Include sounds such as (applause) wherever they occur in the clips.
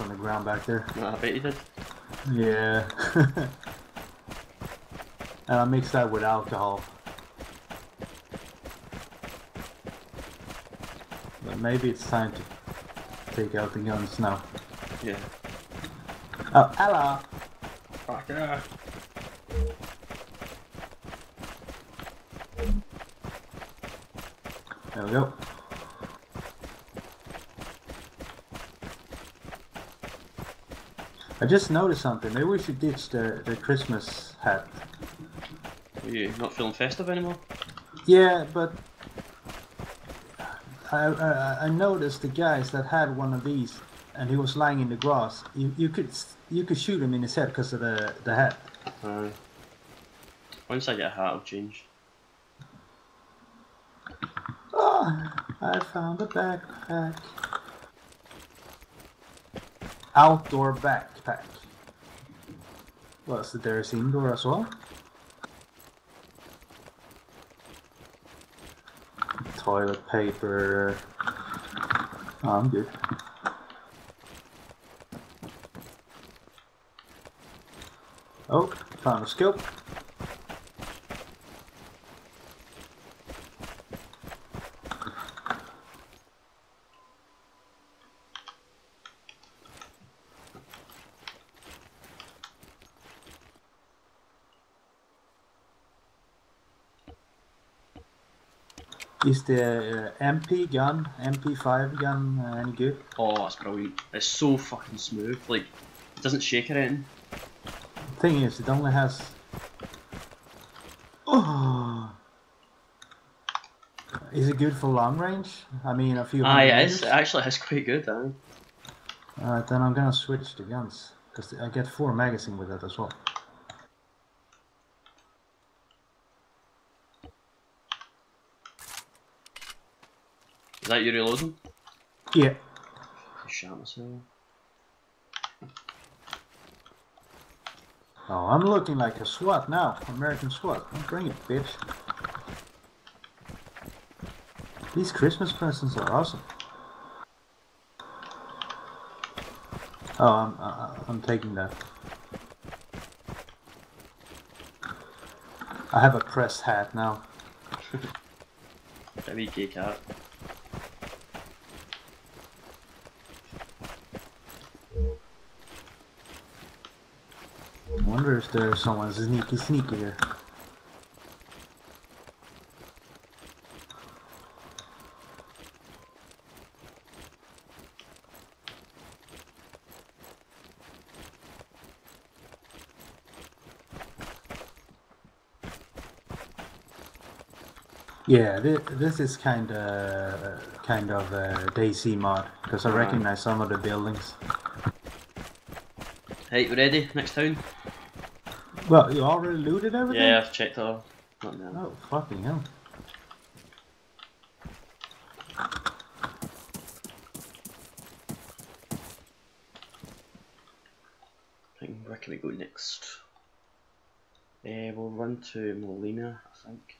on the ground back there. I bet you did. Yeah. (laughs) and I mix that with alcohol. But maybe it's time to take out the guns now. Yeah. Oh, hello! Fuck yeah. There we go. I just noticed something. Maybe we should ditch the, the Christmas hat. Are you not feeling festive anymore? Yeah, but I, I I noticed the guys that had one of these, and he was lying in the grass. You you could you could shoot him in his head because of the the hat. Aye. Once I get a hat, I'll change. Oh, I found a backpack. Outdoor backpack. Was there's indoor as well? Toilet paper. Oh, I'm good. Oh, found a scope. Is the uh, MP gun, MP5 gun, uh, any good? Oh, that's brilliant. It's so fucking smooth. Like, it doesn't shake or anything. Thing is, it only has. Oh. (sighs) Is it good for long range? I mean, a few. Aye, hundred it is. meters? It actually is quite good. Alright, then I'm gonna switch the guns because I get four magazine with it as well. That you reloading? Yeah. I shot myself. Oh, I'm looking like a SWAT now. American SWAT. Bring it, bitch. These Christmas presents are awesome. Oh, I'm, uh, I'm taking that. I have a press hat now. A wee cake hat. I wonder if there's someone sneaky sneaky here. Yeah, thi- this is kind of kind of a DayZ mod because I Ah. recognize some of the buildings. Hey, ready? Next town? Well, you already looted everything. Yeah, I've checked all. Not now. Oh fucking hell! Where can we go next? Uh, we'll run to Molina, I think.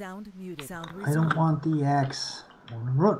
Sound muted. Sound I don't want the axe. I run.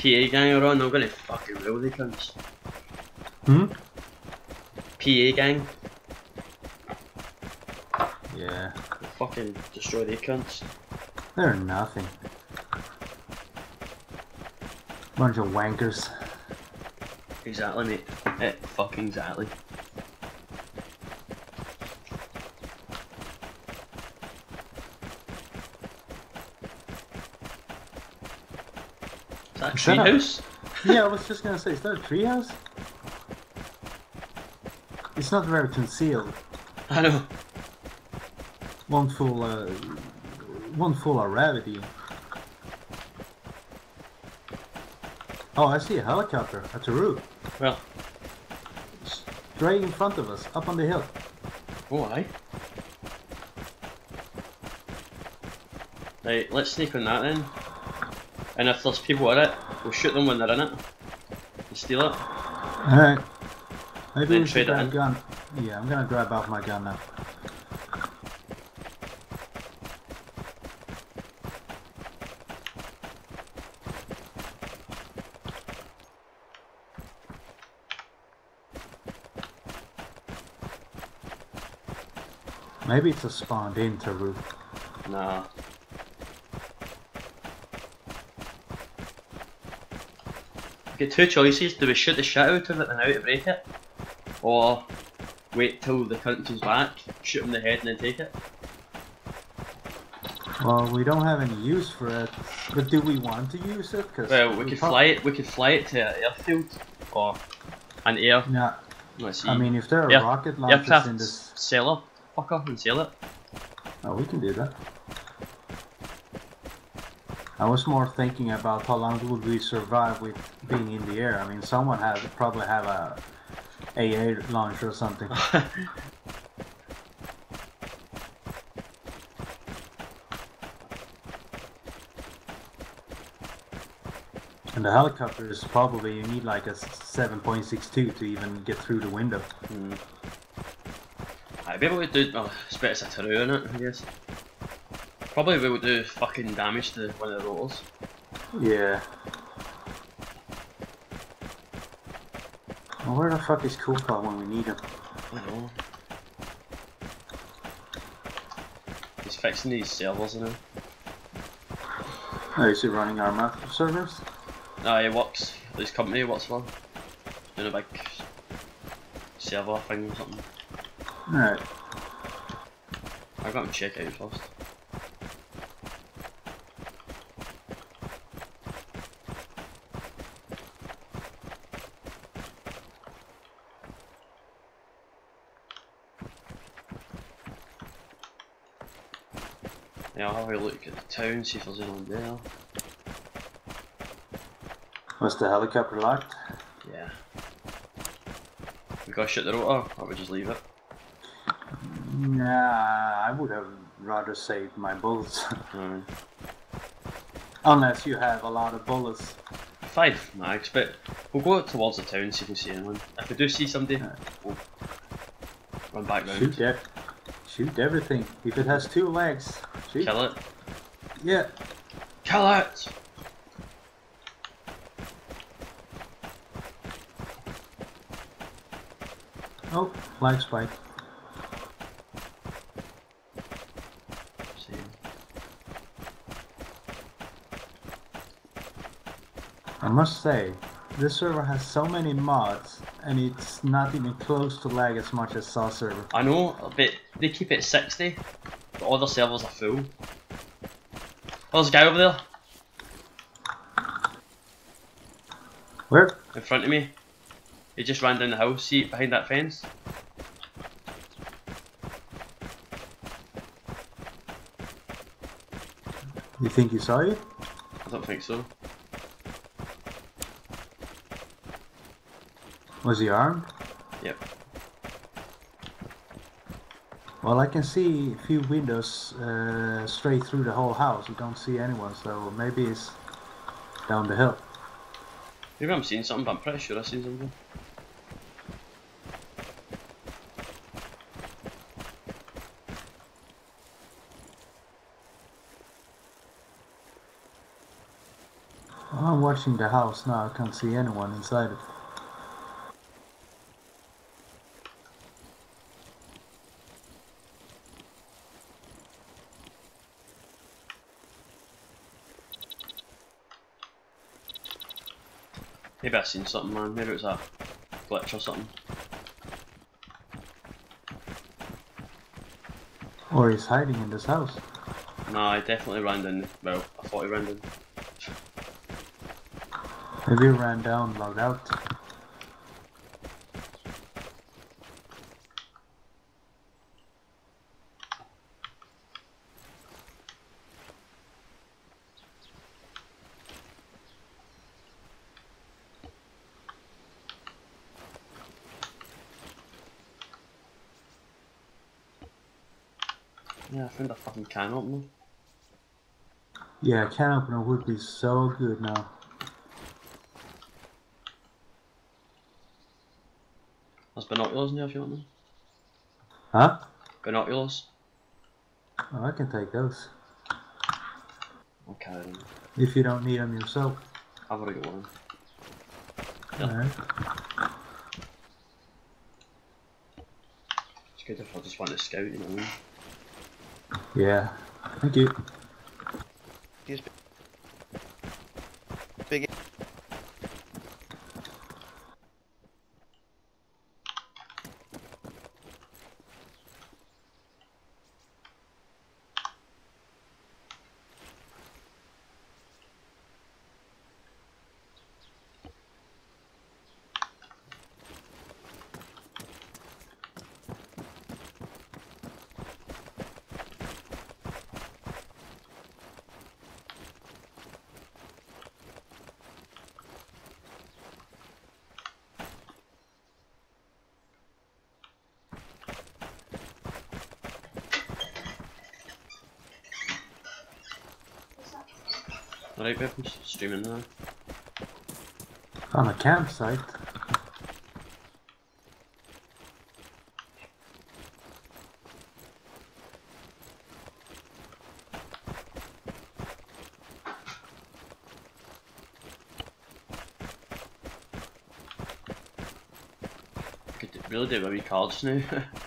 PA gang are on, I'm gonna fucking rule the cunts. Hmm? PA gang, Yeah. will fucking destroy the cunts. They're nothing. Bunch of wankers. Exactly, mate. Eh, fucking exactly. Is that a Shut up. Treehouse? yeah, I was just gonna say, is that a treehouse? It's not very concealed. I know. One full, uh, one full of gravity. Oh, I see a helicopter at the roof, Well, straight in front of us, up on the hill. oh aye. Right, let's sneak on that then. And if there's people in it, we'll shoot them when they're in it. And steal it. Alright. Maybe Then we should grab in. gun. Yeah, I'm gonna grab off my gun now. Maybe it's a spawned into roof. Nah. We get two choices. Do we shoot the shit out of it and how to break it? Or wait till the cunt comes back, shoot him in the head and then take it? Well, we don't have any use for it, but do we want to use it? Cause Well, we could fly it. We could fly it to an airfield or an air. Yeah, Let's see. I mean, if there are Air- rocket launchers in this, seller, fucker, and sell it. oh, we can do that. I was more thinking about how long would we survive with being in the air. I mean, someone had probably have a AA launcher or something. (laughs) And the helicopter is probably you need like a 7.62 to even get through the window. Hmm. I'd be able to do. Oh, it's better in it, I guess. Probably we would do fucking damage to one of the rotors. Yeah. Well, where the fuck is Cool when we need him? I know. He's fixing these servers now. Oh, is he running our map servers? No, he works. His company he works for. Doing a big server thing or something. Alright. I've got to check out first. Yeah, I'll have a look at the town, see if there's anyone there. Was the helicopter locked? Yeah. We gotta shoot the rotor, or we just leave it. Nah, I would have rather saved my bullets. (laughs) Um, Unless you have a lot of bullets. five mags, but we'll go towards the town, see if we see anyone. If we do see somebody, we'll run back round. Shoot that. Shoot everything. If it has two legs, shoot. Kill it. Yeah. Kill it! Oh, flag spike. See. I must say, this server has so many mods, and it's not even close to lag as much as Saw server. I know, but they keep it at 60, but other servers are full. Oh, there's a guy over there, Where? in front of me. He just ran down the house, see behind that fence? You think he saw you? I don't think so. Was he armed? Yep. Well, I can see a few windows uh, straight through the whole house. You don't see anyone, so maybe it's down the hill. Maybe I'm seeing something, but I'm pretty sure I've seen something. I'm watching watching the house now. I can't see anyone inside it. Maybe I've seen something, man. Maybe it's was a glitch or something. Or he's hiding in this house. No, I definitely ran in. Well, I thought he ran in. Maybe he ran down, logged out. Yeah, I found a fucking can opener. Yeah, can opener would be so good now. There's binoculars in here if you want them. Huh? Binoculars. Oh, I can take those. I'll carry them. If you don't need them yourself. I've already got one. Yeah. Alright. It's good if I just want to scout, you know what I mean? Yeah. Thank you. maybe we. On a campsite? Really did. what we college now. (laughs)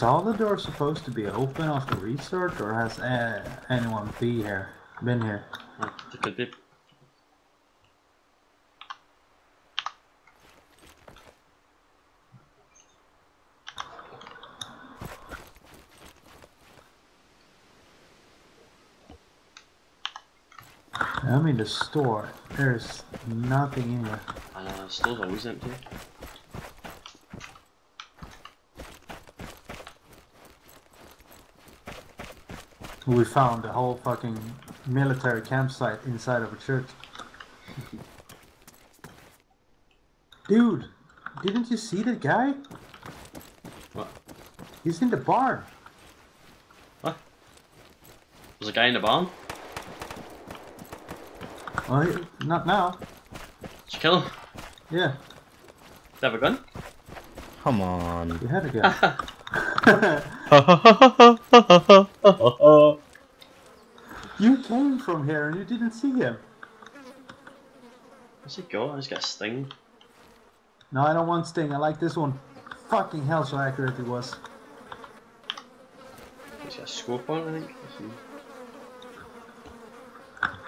Is all the doors supposed to be open after restart, or has anyone be here, been here? It could be. I mean the store. There's nothing in here. And uh, the store's always empty. We found a whole fucking military campsite inside of a church. Dude, didn't you see the guy? What? He's in the barn. There's a guy in the barn. Well, he- not now. Did you kill him? Yeah, Did you have a gun? Come on. we had a guy. (laughs) (laughs) (laughs) you came from here and you didn't see him. Where's he go? He's got a sting. No, I don't want Sting. I like this one. Fucking hell, so accurate it was. He's got a scope on, I think.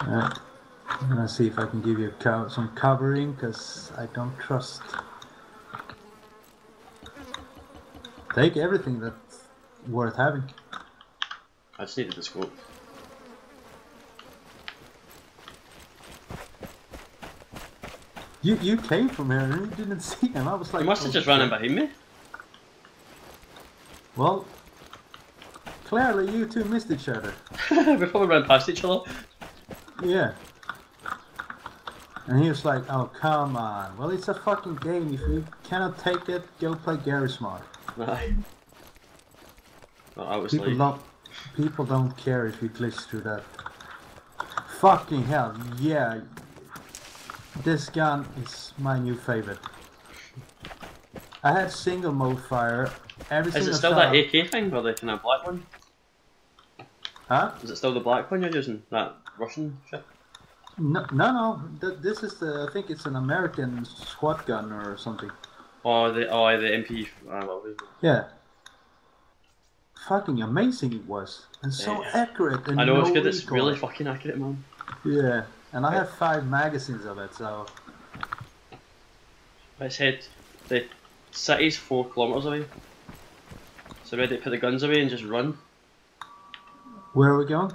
Alright. I'm gonna see if I can give you co- some covering, because I don't trust. Take everything that's worth having. I just needed the scope. You you came from here and you didn't (laughs) see him. I was like, He must have "Oh, just run in behind me. Well, clearly you two missed each other. (laughs) Before we probably ran past each other. Yeah. And he was like, "Oh come on! Well, it's a fucking game. If you cannot take it, go play Gary Smart. Aye. Well, I was People don't. People don't care if you glitch through that. Fucking hell! Yeah. This gun is my new favorite. I had single mode fire. Every is it still shot. that AK thing, or the kind of black one? Huh? Is it still the black one you're using? That Russian shit? No, no, no. Th- this is the. I think it's an American squad gun or something. Oh, the oh the MP. What was it? Yeah. Fucking amazing it was, and so Yeah. accurate. And I know no it's good. It's really fucking accurate, man. Yeah, and I have five magazines of it, so Let's head. The city's four kilometers away. So ready to put the guns away and just run where are we going?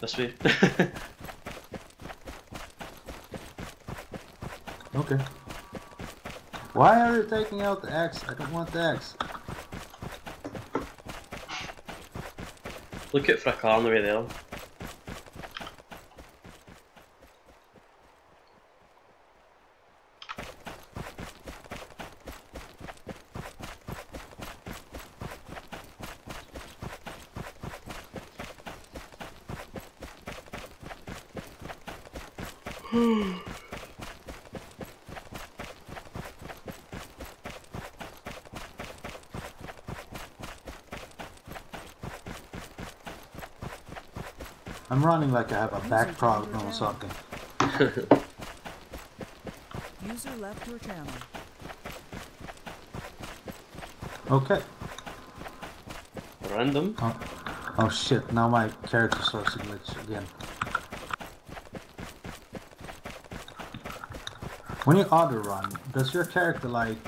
this way. (laughs) Okay. Why are you taking out the axe? I don't want the axe. Look out for a car on the way there. I'm running like I have a back problem or something. (laughs) User left your channel. Okay. Random. Oh, oh shit, now my character starts to glitch again. When you auto run, does your character like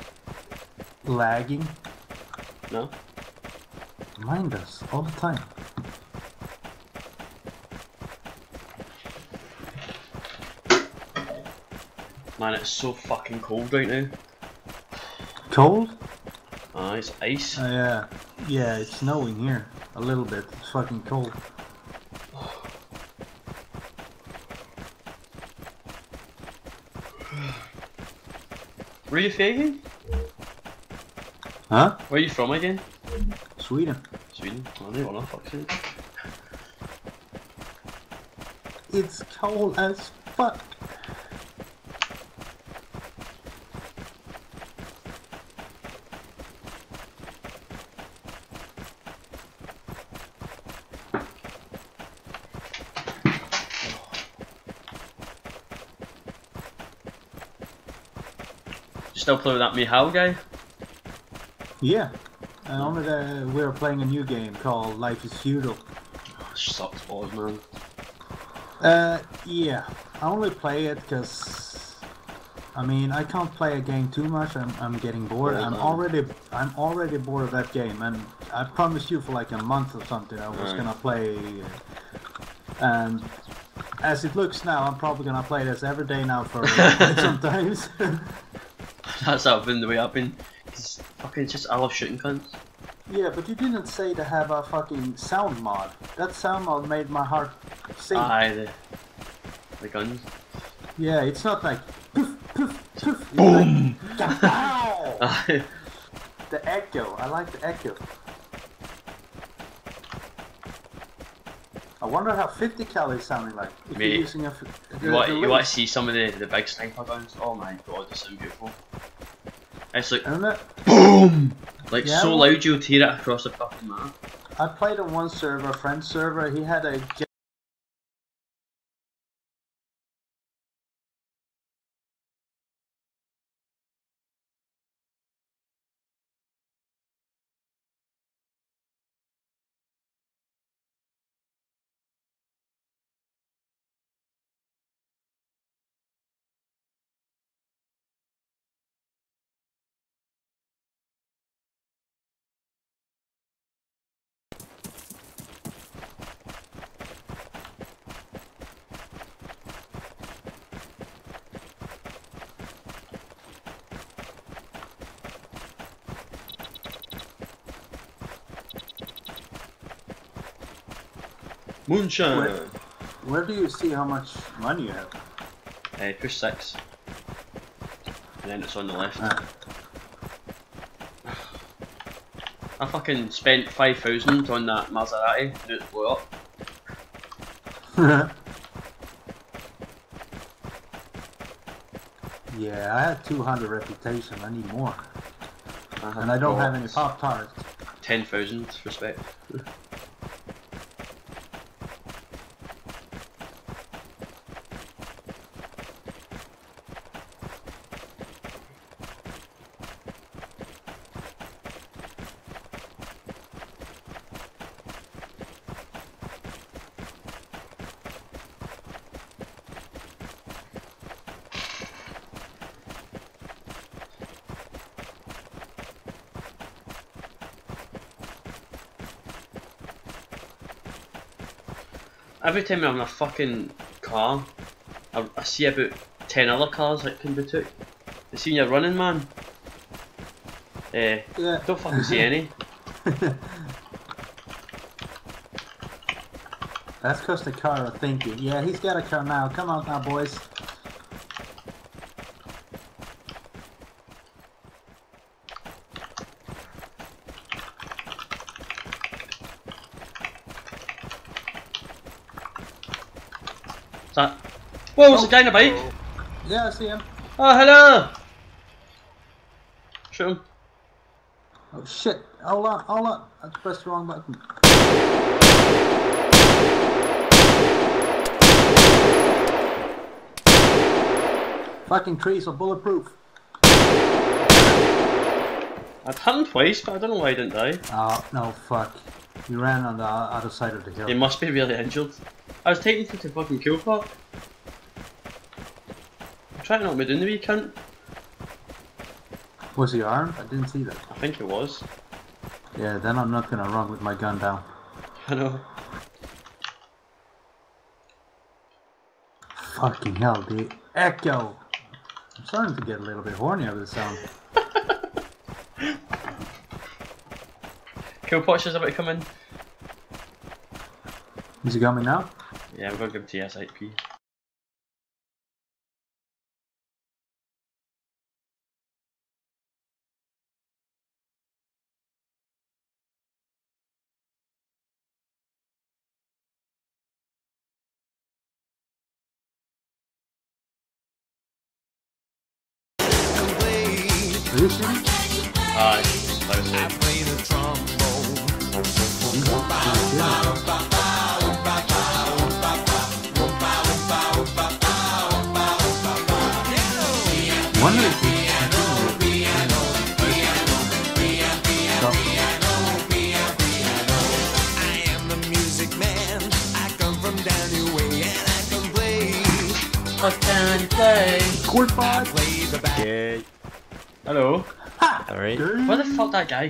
lagging? No. Mine does, all the time. Man, it's so fucking cold right now. Cold? Ah, it's ice. Oh yeah. Yeah, it's snowing here. A little bit. It's fucking cold. (sighs) Where are you from again? Huh? Where are you from again? Sweden. Sweden. I don't know, fuck's sake. It's cold as fuck. You still play with that Mihal guy? Yeah. And only the, we're playing a new game called Life is Feudal. Oh, sucks balls, man. Uh, yeah. I only play it because, I mean, I can't play a game too much. I'm, I'm getting bored. I'm Right. already, I'm already bored of that game, and I promised you for like a month or something I was Right. gonna play. And as it looks now, I'm probably gonna play this every day now for (laughs) quite some times. (laughs) That's how I've been the way I've been. It's fucking just I love shooting guns. yeah, but you didn't say to have a fucking sound mod. That sound mod made my heart sing. Ah, Aye, the, the guns. yeah, it's not like poof poof poof. (laughs) Boom! Like, Aye. (laughs) Ah. The echo. I like the echo. I wonder how 50 cal is sounding like. If Mate, you're using a. the- You want, you want to see some of the, the big sniper guns? Oh my god, they sound beautiful. It's like Isn't it? BOOM! Like Yeah. so loud you'll tear it across the fucking map. I played on one server, a friend server. He had a. Moonshine! Where do you see how much money you have? Uh, push six. And then it's on the left. Alright. I fucking spent 5,000 on that Maserati and it blew up. (laughs) yeah, I had 200 reputation. I need more. I And I don't have any Pop Tarts. 10,000 respect. (laughs) time I'm in a fucking car, I, I see about 10 other cars that can be took. I seen you running, man. Eh, Yeah. don't fucking see any. (laughs) That's because the car are thinking, yeah, he's got a car now. Come on now, boys. Is that? Whoa, there's a guy on a bike! Yeah, I see him. Oh, hello! Shoot him. Oh shit. Hold on, hold on. I pressed the wrong button. Fucking trees are bulletproof. I've hit him twice, but I don't know why he didn't die. Oh, no, fuck. We ran on the other side of the hill. He must be really injured. I was taking him to fucking kill park. I'm trying to me down the wee cunt. Was he armed? I didn't see that. I think it was. Yeah, then I'm not gonna run with my gun down. I know. Fucking hell, the echo! I'm starting to get a little bit horny over the sound. Kill Potch is about to come in. Is he coming now? Yeah, I'm gonna give him TSIP.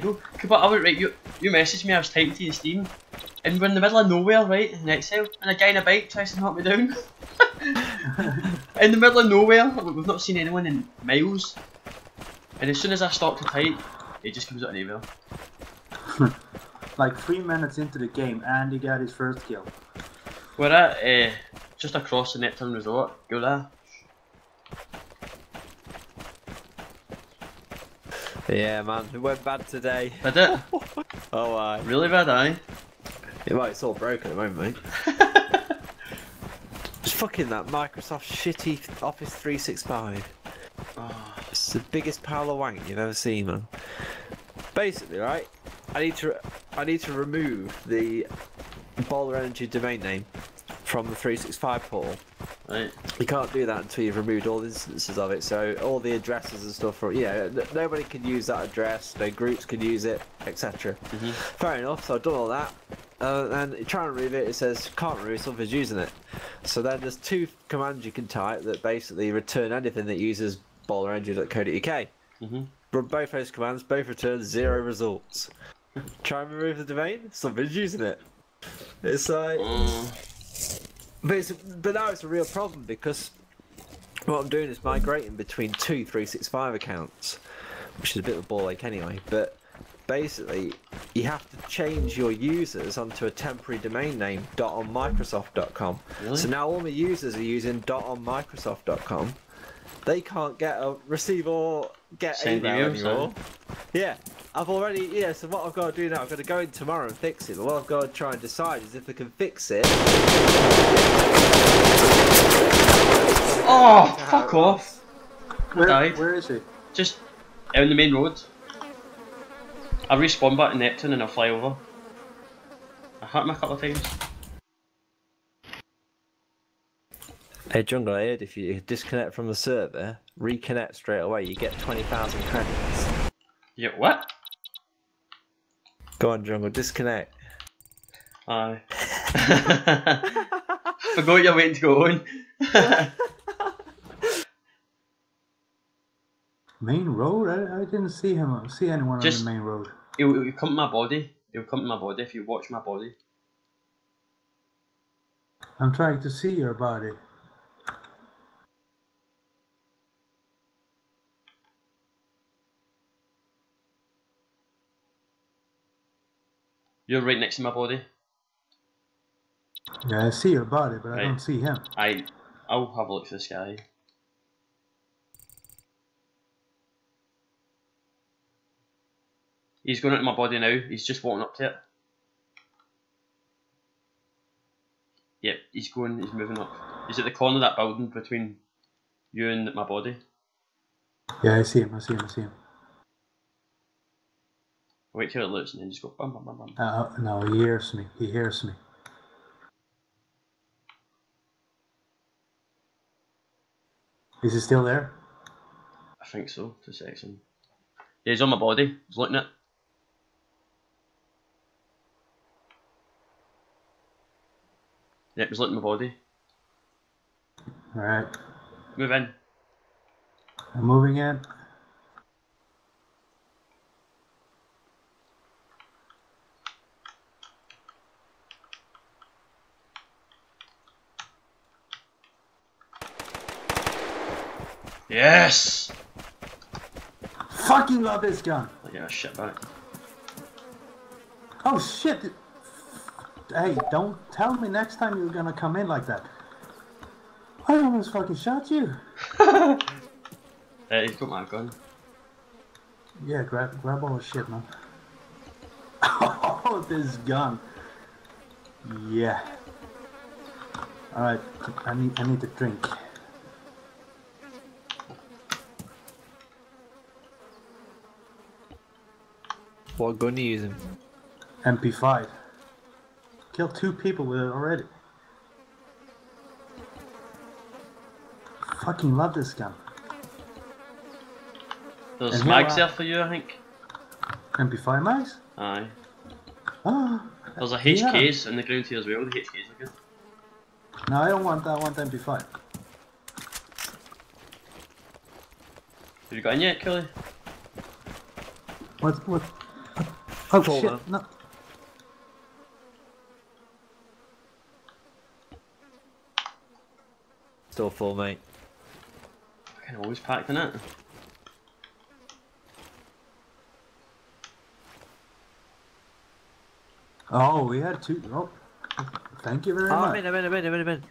The fuck go? But I went right. You you messaged me. I was typing to you Steam, and we're in the middle of nowhere, right? In Excel, and a guy in a bike tries to knock me down. (laughs) in the middle of nowhere, we've not seen anyone in miles. And as soon as I start to type, it just comes out an (laughs) email. Like three minutes into the game, and he got his first kill. We're at uh, just across the Neptune Resort. Go there. Yeah, man, it went bad today. Did it? (laughs) Oh, I. Really bad, aye. Yeah, well, it's all broken at the moment, mate. (laughs) It's fucking that Microsoft shitty Office 365. Oh, ah. It's the biggest pile of wank you've ever seen, man. Basically, right? I need to I need to remove the Bowler Energy domain name from the 365 pool. right. You can't do that until you've removed all the instances of it. So all the addresses and stuff. Are, yeah, n- nobody can use that address. No groups can use it, etc. Mhm. Fair enough. So I've done all that. Uh, and you try and remove it. It says can't remove. Something's using it. So then there's two commands you can type that basically return anything that uses bowlerenergy.co.uk. Mhm. Run both those commands. Both return zero results. Try and remove the domain. Something's using it. It's like. Mm, But, it's, but now it's a real problem because what I'm doing is migrating between two 365 accounts, which is a bit of a ball ache anyway. But basically you have to change your users onto a temporary domain name .onmicrosoft.com. Really? So now all my users are using .onmicrosoft.com. They can't get a receive or get Send email emails, anymore. Yeah, I've already yeah. So what I've got to do now, I've got to go in tomorrow and fix it. But what I've got to try and decide is if I can fix it. Oh, how fuck it off. Where, died. where is he? Just out on the main road. I respawn back in Neptune and I'll fly over. I hit him a couple of times. Hey Jungle, I heard if you disconnect from the server, reconnect straight away, you get 20,000 credits. You get what? Go on, Jungle, disconnect. Aye. (laughs) (laughs) Forgot you're waiting to go on. (laughs) Main road? I, I didn't see him. See anyone Just- on the main road. He'll, he'll come to my body. He'll come to my body if you watch my body. I'm trying to see your body. You're right next to my body. Yeah, I see your body, but I Right. don't see him. I, I'll have a look for this guy. He's going into my body now. He's just walking up to it. Yep, he's going. He's moving up. He's at the corner of that building between you and my body. Yeah, I see him. I see him. I see him. Wait till it looks and then just go bum bum bum bum. Uh, no, he hears me. He hears me. Is he still there? I think so. Two seconds. Yeah, he's on my body. He's looking at. Yep, he's looking at my body. Alright. Move in. I'm moving in. Yes! Fucking love this gun. Like, yeah, shit back. Oh shit. Hey, don't tell me next time you're gonna come in like that. I almost fucking shot you. Uh, he's got my gun. Yeah, grab grab all the shit, man. (laughs) Oh, this gun. Yeah. All right, I need I need a drink. What gun are you using? MP5. Killed two people with it already. Fucking love this gun. There's And here mags there for you, I think. MP5 max? Aye. Ah. There's a Yeah. HKs in the ground here as well. The HKs are good. No, I don't want that. I want the MP5. Have you got in yet, Kelly? What? What? Oh Full shit! now. No. Still full, mate. Fucking always packed in it. Oh, we had two. Oh, thank you very Oh, much. I'm in, I'm in, I'm in, I'm in, I'm in.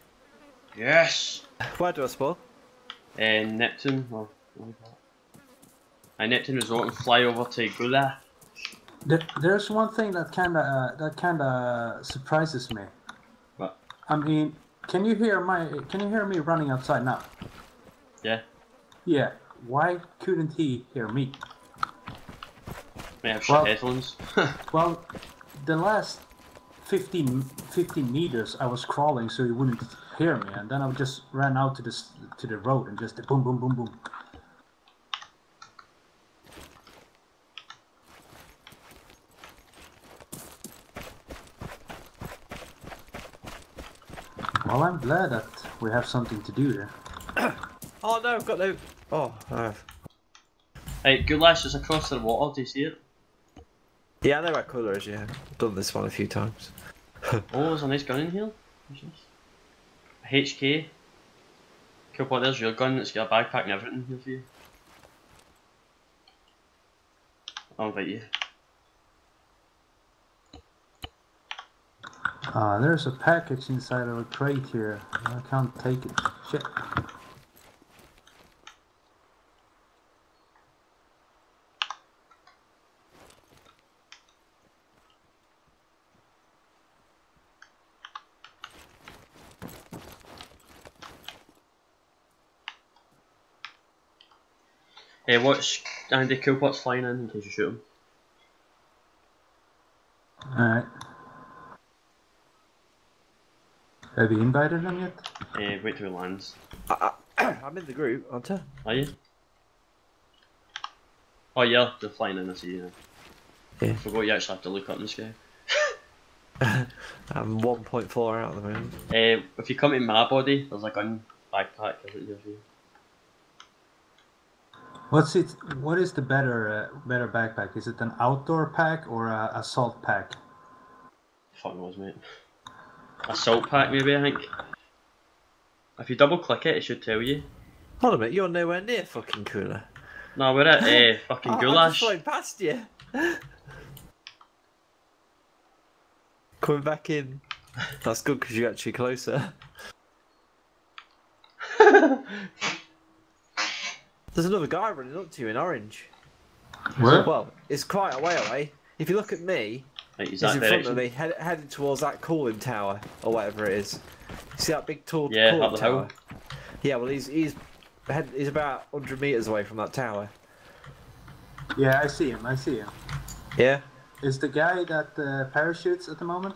Yes! (laughs) Where do I spawn? And Neptune, well, what was Neptune Resort and fly over to Gula. There, there's one thing that kinda uh, that kinda surprises me. What? I mean, can you hear my? Can you hear me running outside now? Yeah. Yeah. Why couldn't he hear me? May have Well- headphones. (laughs) Well, the last 15, 15 meters I was crawling so he wouldn't hear me, and then I just ran out to this to the road and just boom, boom, boom, boom. Well, I'm glad that we have something to do there. (coughs) Oh no, I've got no. Oh, uh, Hey, Gulash is across the water, do you see it? yeah, I know where cooler is. Yeah, I've done this one a few times. (laughs) Oh, there's a nice gun in here. A HK. Cool, what, there's your gun, it's got a backpack and everything here for you. I'll invite you. Ah, there's a package inside of a crate here. I can't take it. Shit. Hey, watch Andy Coolpot's flying in in case you shoot him. Alright. Have you invited them yet? Eh, wait till he lands. I'm in the group, aren't I? Are you? Oh yeah, they're flying in, I see you. Yeah. I forgot you actually have to look up (laughs) in the sky. I'm 1.4 out at the moment. Eh, if you come in my body, there's a gun backpack over here for you. What's it? What is the better uh, better backpack? Is it an outdoor pack or a assault pack? Fuck knows, mate. Assault pack, maybe, I think. If you double click it, it should tell you. Hold a minute, you're nowhere near fucking cooler. No, we're at eh, (laughs) fucking Oh, I Goulash. just past you. (laughs) Coming back in. That's good because you're actually closer. (laughs) There's another guy running up to you in orange. Where? Well, it's quite a way away. If you look at me, Right, he's he's that in front direction. of me, head, heading towards that cooling tower or whatever it is. See that big tall Yeah, cooling up the hill. tower? Yeah, well he's he's head, he's about 100 meters away from that tower. Yeah, I see him. I see him. Yeah. Is the guy that uh, parachutes at the moment?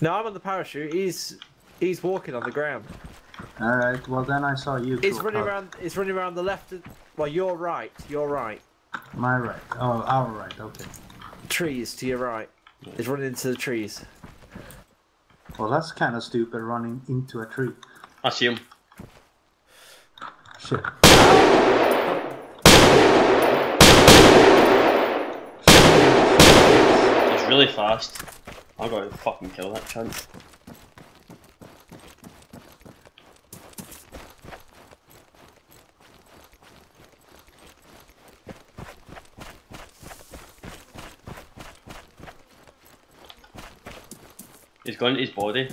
No, I'm on the parachute. He's he's walking on the ground. All right. Well, then I saw you. He's running cut. around. He's running around the left. Of, well, your right. You're right. My right. Oh, our right. Okay. Trees to your right. He's running into the trees. Well, that's kind of stupid running into a tree. I see him. Shit. He's really fast. I gotta fucking kill that cunt. Gone to his body.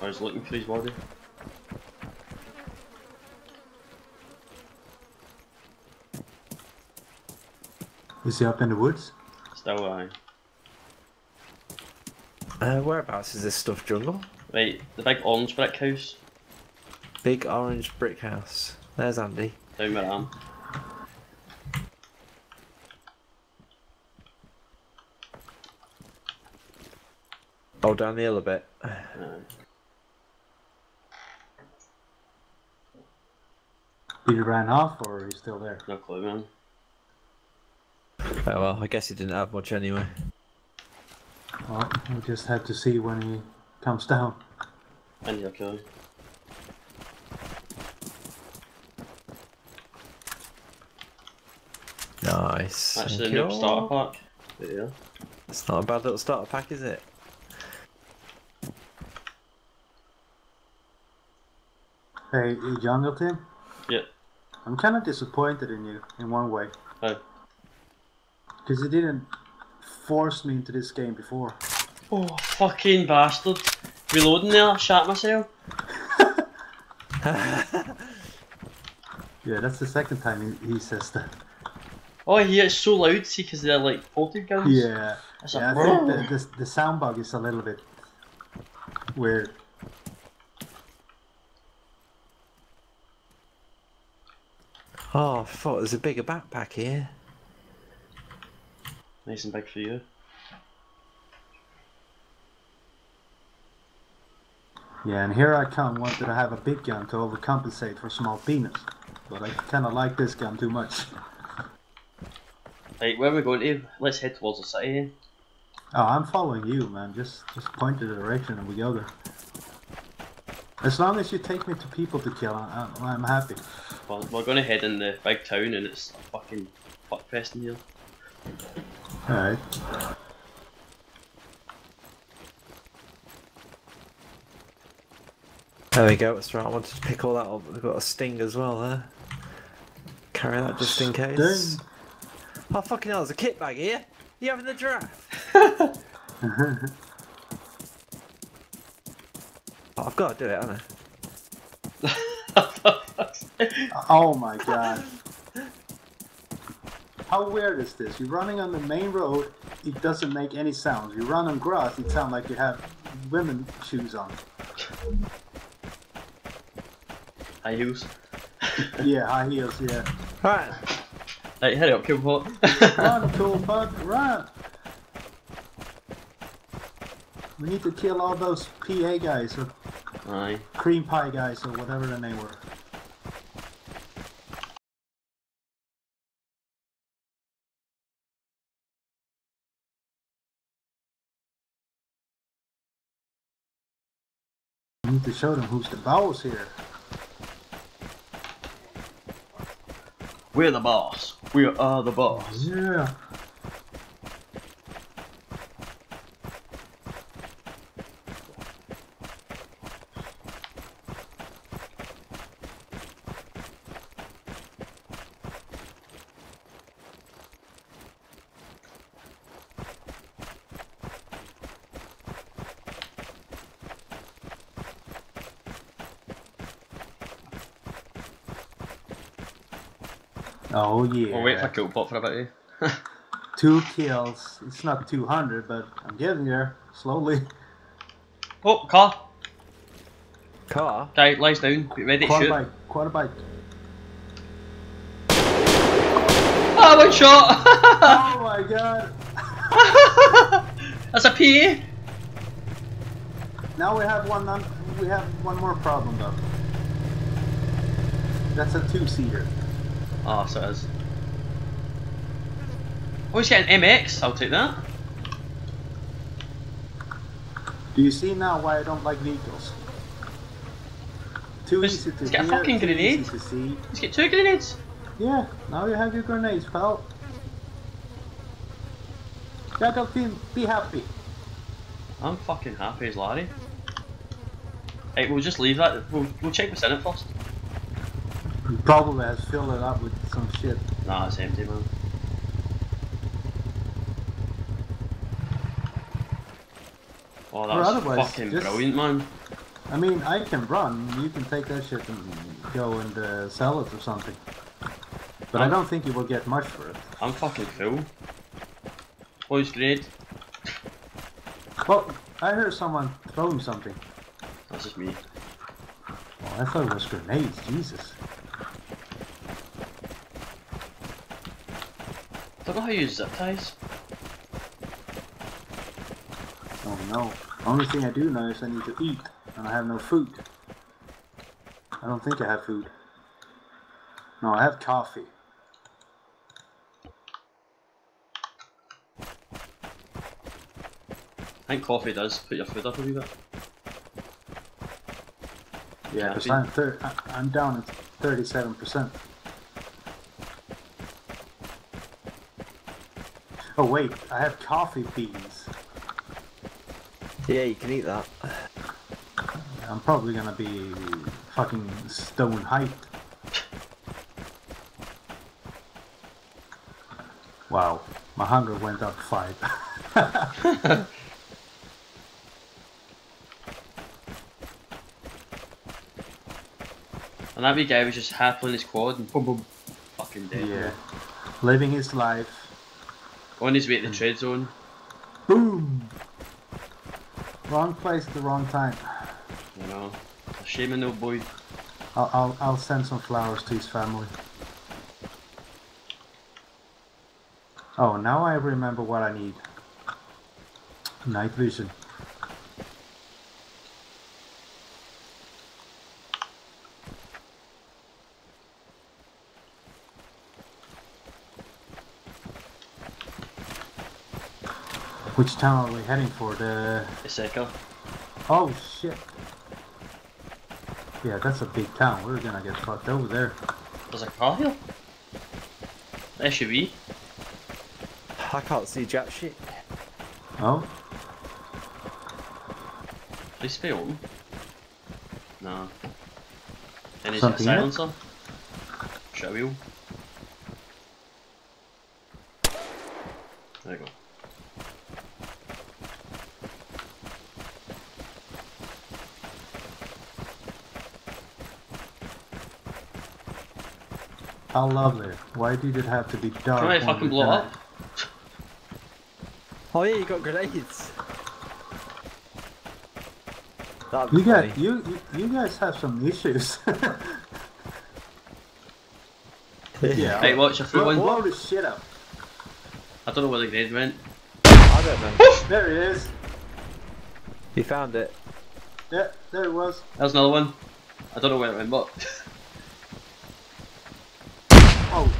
I was looking for his body. Is he up in the woods? Still uh, Uh, whereabouts is this stuff jungle? Right, the big orange brick house. Big orange brick house. There's Andy. Down where I am. Oh, down the hill a bit. Did he ran off or is he still there? no clue, man. Oh well, I guess he didn't have much anyway. Well, we just have to see when he comes down. And need a kill. Him. Nice. Actually, the Thank noob you. starter pack. There. It's not a bad little starter pack, is it? Hey, Tim. Yeah. I'm kind of disappointed in you in one way. How? Because you didn't force me into this game before. Oh, fucking bastard. Reloading there, I shot myself. (laughs) Yeah, that's the second time he, he says that. Oh, yeah, it's so loud, see, because they're like ported guns. Yeah. It's Yeah, I think the, the, the sound bug is a little bit weird. Oh, I thought there's a bigger backpack here. nice and big for you. Yeah, and here I come, wanted to have a big gun to overcompensate for small penis. But I kind of like this gun too much. Right, where are we going to? Let's head towards the city. Oh, I'm following you, man. Just just point to the direction and we go there. As long as you take me to people to kill, I'm, I'm happy. Well, we're going to head in the big town and it's a fucking fuckfest in here. Alright. There we go. That's right. I wanted to pick all that up. We've got a sting as well there. Carry that just in case. Sting. Oh fucking hell! There's a kit bag here. You having the giraffe? Oh, (laughs) I've got to do it, haven't I? (laughs) oh my god. How weird is this? You're running on the main road, it doesn't make any sounds. You run on grass, it sounds like you have women shoes on. High heels. Yeah, high heels, yeah. Right. Hey, hurry up, Killpot. Run, (laughs) cool bud, run! We need to kill all those PA guys, or Aye. cream pie guys, or whatever the name were. Need to show them who's the boss here. We're the boss. We are the boss. Yeah. Oh yeah. We'll wait for Killpot for a bit. eh? Two kills. It's not 200, but I'm getting there slowly. Oh, car. Car? Guy lies down. Be ready to Quad shoot. bike, quad bike. Ah, one shot! oh (laughs) my god! That's a PA. Now we have one. We have one more problem though. That's a two-seater. Oh, so it is. Oh, he's getting MX. I'll take that. Do you see now why I don't like vehicles? Too Let's- easy to let's get a fucking grenade. easy to see. Let's get two grenades. Yeah, now you have your grenades, pal. Jackal team, be happy. I'm fucking happy as Larry. Right, we'll just leave that. We'll, we'll check what's in it first. He probably has filled it up with some shit. Nah, it's empty, man. Oh, that Or was otherwise, fucking just- brilliant, man. I mean, I can run. You can take that shit and go and uh, sell it or something. But I Um, don't think you will get much for it. I'm fucking full. Boys, grenade. Well, I heard someone throwing something. That's just me. Oh, I thought it was grenades. Jesus. forgot how you use zip ties. Oh no. Only thing I do know is I need to eat, and I have no food. I don't think I have food. No, I have coffee. I think coffee does put your food up a wee bit. Yeah, because I'm, I'm down at 37%. Oh wait, I have coffee beans. Yeah, you can eat that. I'm probably gonna be fucking stone height. Wow, my hunger went up five. (laughs) And that guy was just happily in his quad and boom boom. Fucking dead. yeah, living his life. On his way to the hmm. trade zone. Boom. Wrong place the wrong time. You know. A shame in old boy. I'll, I'll I'll send some flowers to his family. Oh, now I remember what I need. Night vision. Which town are we heading for? The The second. oh shit! Yeah, that's a big town. We're gonna get fucked over there. There's a car here. SUV. I can't see jack shit. Oh, Please stay open. No. And is it a Something in silencer? Shut wheel. How lovely. Why did it have to be dark? Can I fucking blow can- up? Oh yeah, you got grenades. That'd You guys, you, you you guys have some issues. (laughs) yeah. Right, watch your Blow, throw one. blow the shit up. I don't know where the grenade went. I don't know. There it is. You found it. Yeah, there it was. There's another one. I don't know where it went, but (laughs) Oh,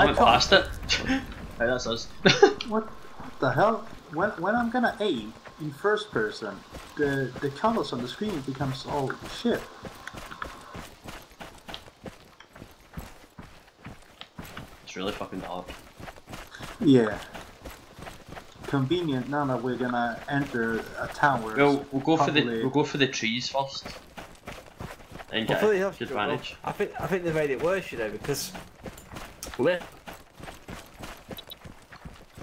I I went can't. past it. (laughs) right, that's us. (laughs) What the hell? When when I'm gonna aim in first person, the the colors on the screen becomes all shit. it's really fucking dark. Yeah. Convenient now that we're gonna enter a town where Well, we'll go for the we'll go for the trees first. Then Well, get for the a health good well, advantage. I think I think they made it worse, you know, because li-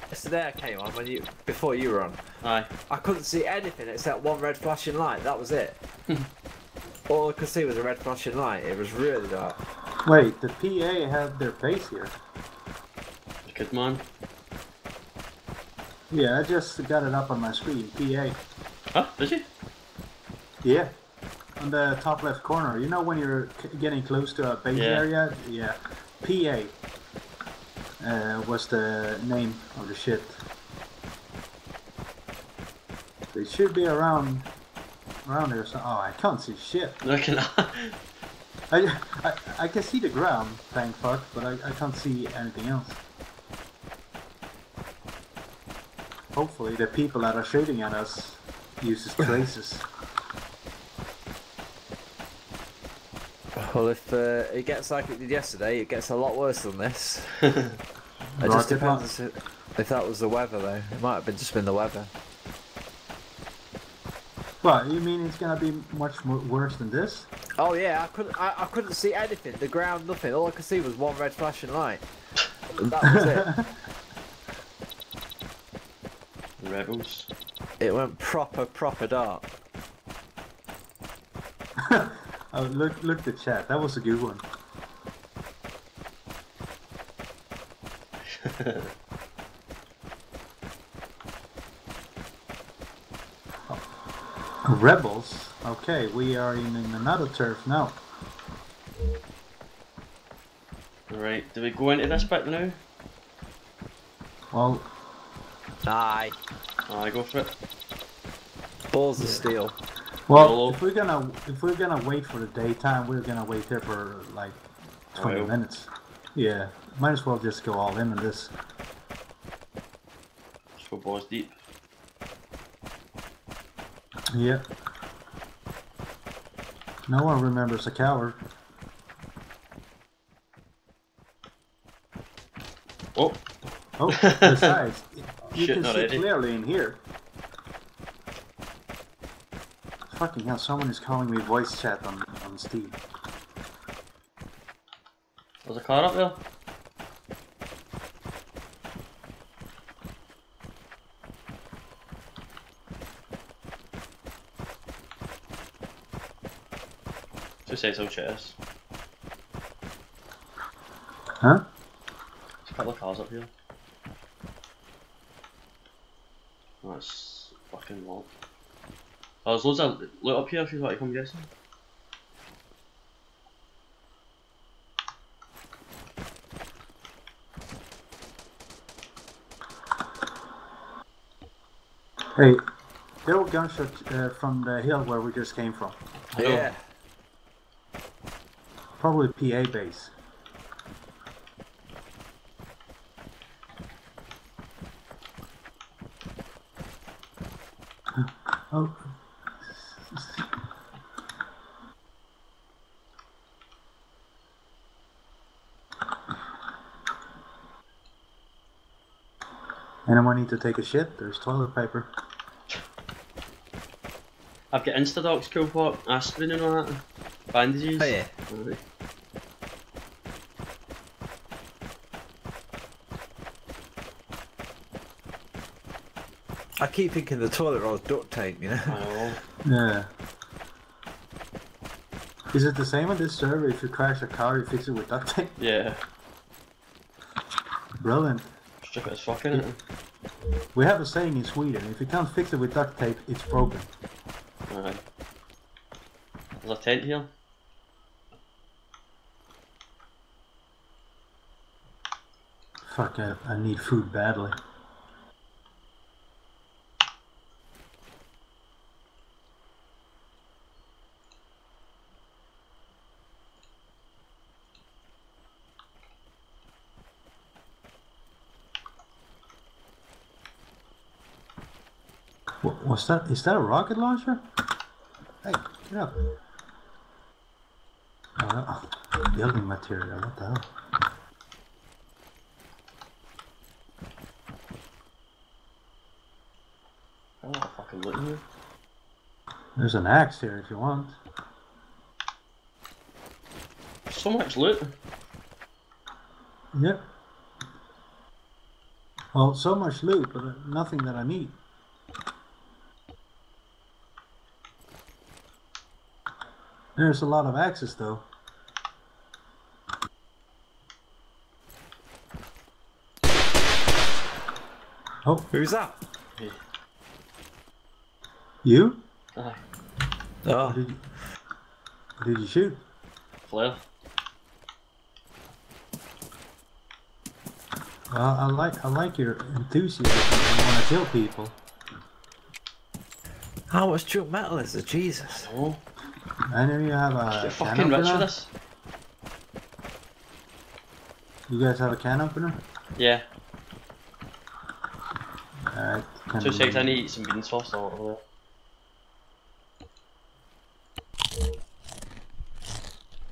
yesterday I came on when you before you were on. Aye. I couldn't see anything except one red flashing light. That was it. (laughs) All I could see was a red flashing light. It was really dark. Wait, the PA have their base here. Good man. Yeah, I just got it up on my screen. PA. Huh? Did you? Yeah. On the top left corner. You know when you're getting close to a base Yeah. area? Yeah. PA uh, was the name of the shit. They should be around around here. So, oh, I can't see shit. Look at that. I, I, I can see the ground, thank fuck, but I, I can't see anything else. Hopefully the people that are shooting at us uses (laughs) traces. Well, if uh, it gets like it did yesterday, it gets a lot worse than this. (laughs) It just depends if, if that was the weather, though. It might have been just been the weather. What, you mean it's gonna be much worse than this? Oh yeah, I couldn't. I, I couldn't see anything. The ground, nothing. All I could see was one red flashing light. That was it. (laughs) Rebels. It went proper, proper dark. (laughs) Oh, look, look the chat. That was a good one. (laughs) Rebels. Okay, we are in, in another turf now. Right, do we go into this bit now? Well, Aye. Aye, go for it. Balls of steel. Well, Yolo. if we're gonna if we're gonna wait for the daytime, we're gonna wait there for like twenty Well. minutes. Yeah, might as well just go all in on this. Just go balls deep. Yeah. No one remembers a coward. Oh, Oh, (laughs) besides, you Shit, can see clearly in here. Fucking hell, someone is calling me voice chat on, on Steam. there's a car up there. Just says no chairs. Huh? There's a couple of cars up here. That's fucking long. Oh, there's loads of loot up here if you want to come get some. Hey, there were gunshots uh, from the hill where we just came from. Yeah. Probably PA base. (laughs) Oh. Anyone need to take a shit? There's toilet paper. I've got Instadocs, cool pop, aspirin and all that. Bandages. Oh yeah. Aye. I keep thinking the toilet roll's duct tape, you know. I. (laughs) Yeah. Is it the same on this server? If you crash a car, you fix it with duct tape? Yeah. Brilliant. Stick it as fuck in it. We have a saying in Sweden: if you can't fix it with duct tape, it's broken. Alright. There's a tent here. Fuck, I, I need food badly. Wha- What's that? Is that a rocket launcher? Hey, get up. Oh, oh building material, what the hell? I don't fucking loot here. There's an axe here if you want. So much loot. Yep. Well, so much loot, but nothing that I need. There's a lot of axes though. Oh, Who's that? you? Aye. Oh, did you, did you shoot? Flare. Well, I like I like your enthusiasm. When you want to kill people. how much junk metal is there? Jesus. Oh. I know you have a You're can fucking rich with opener. this. You guys have a can opener? Yeah. Alright. can Two seconds, I need some beans first or whatever.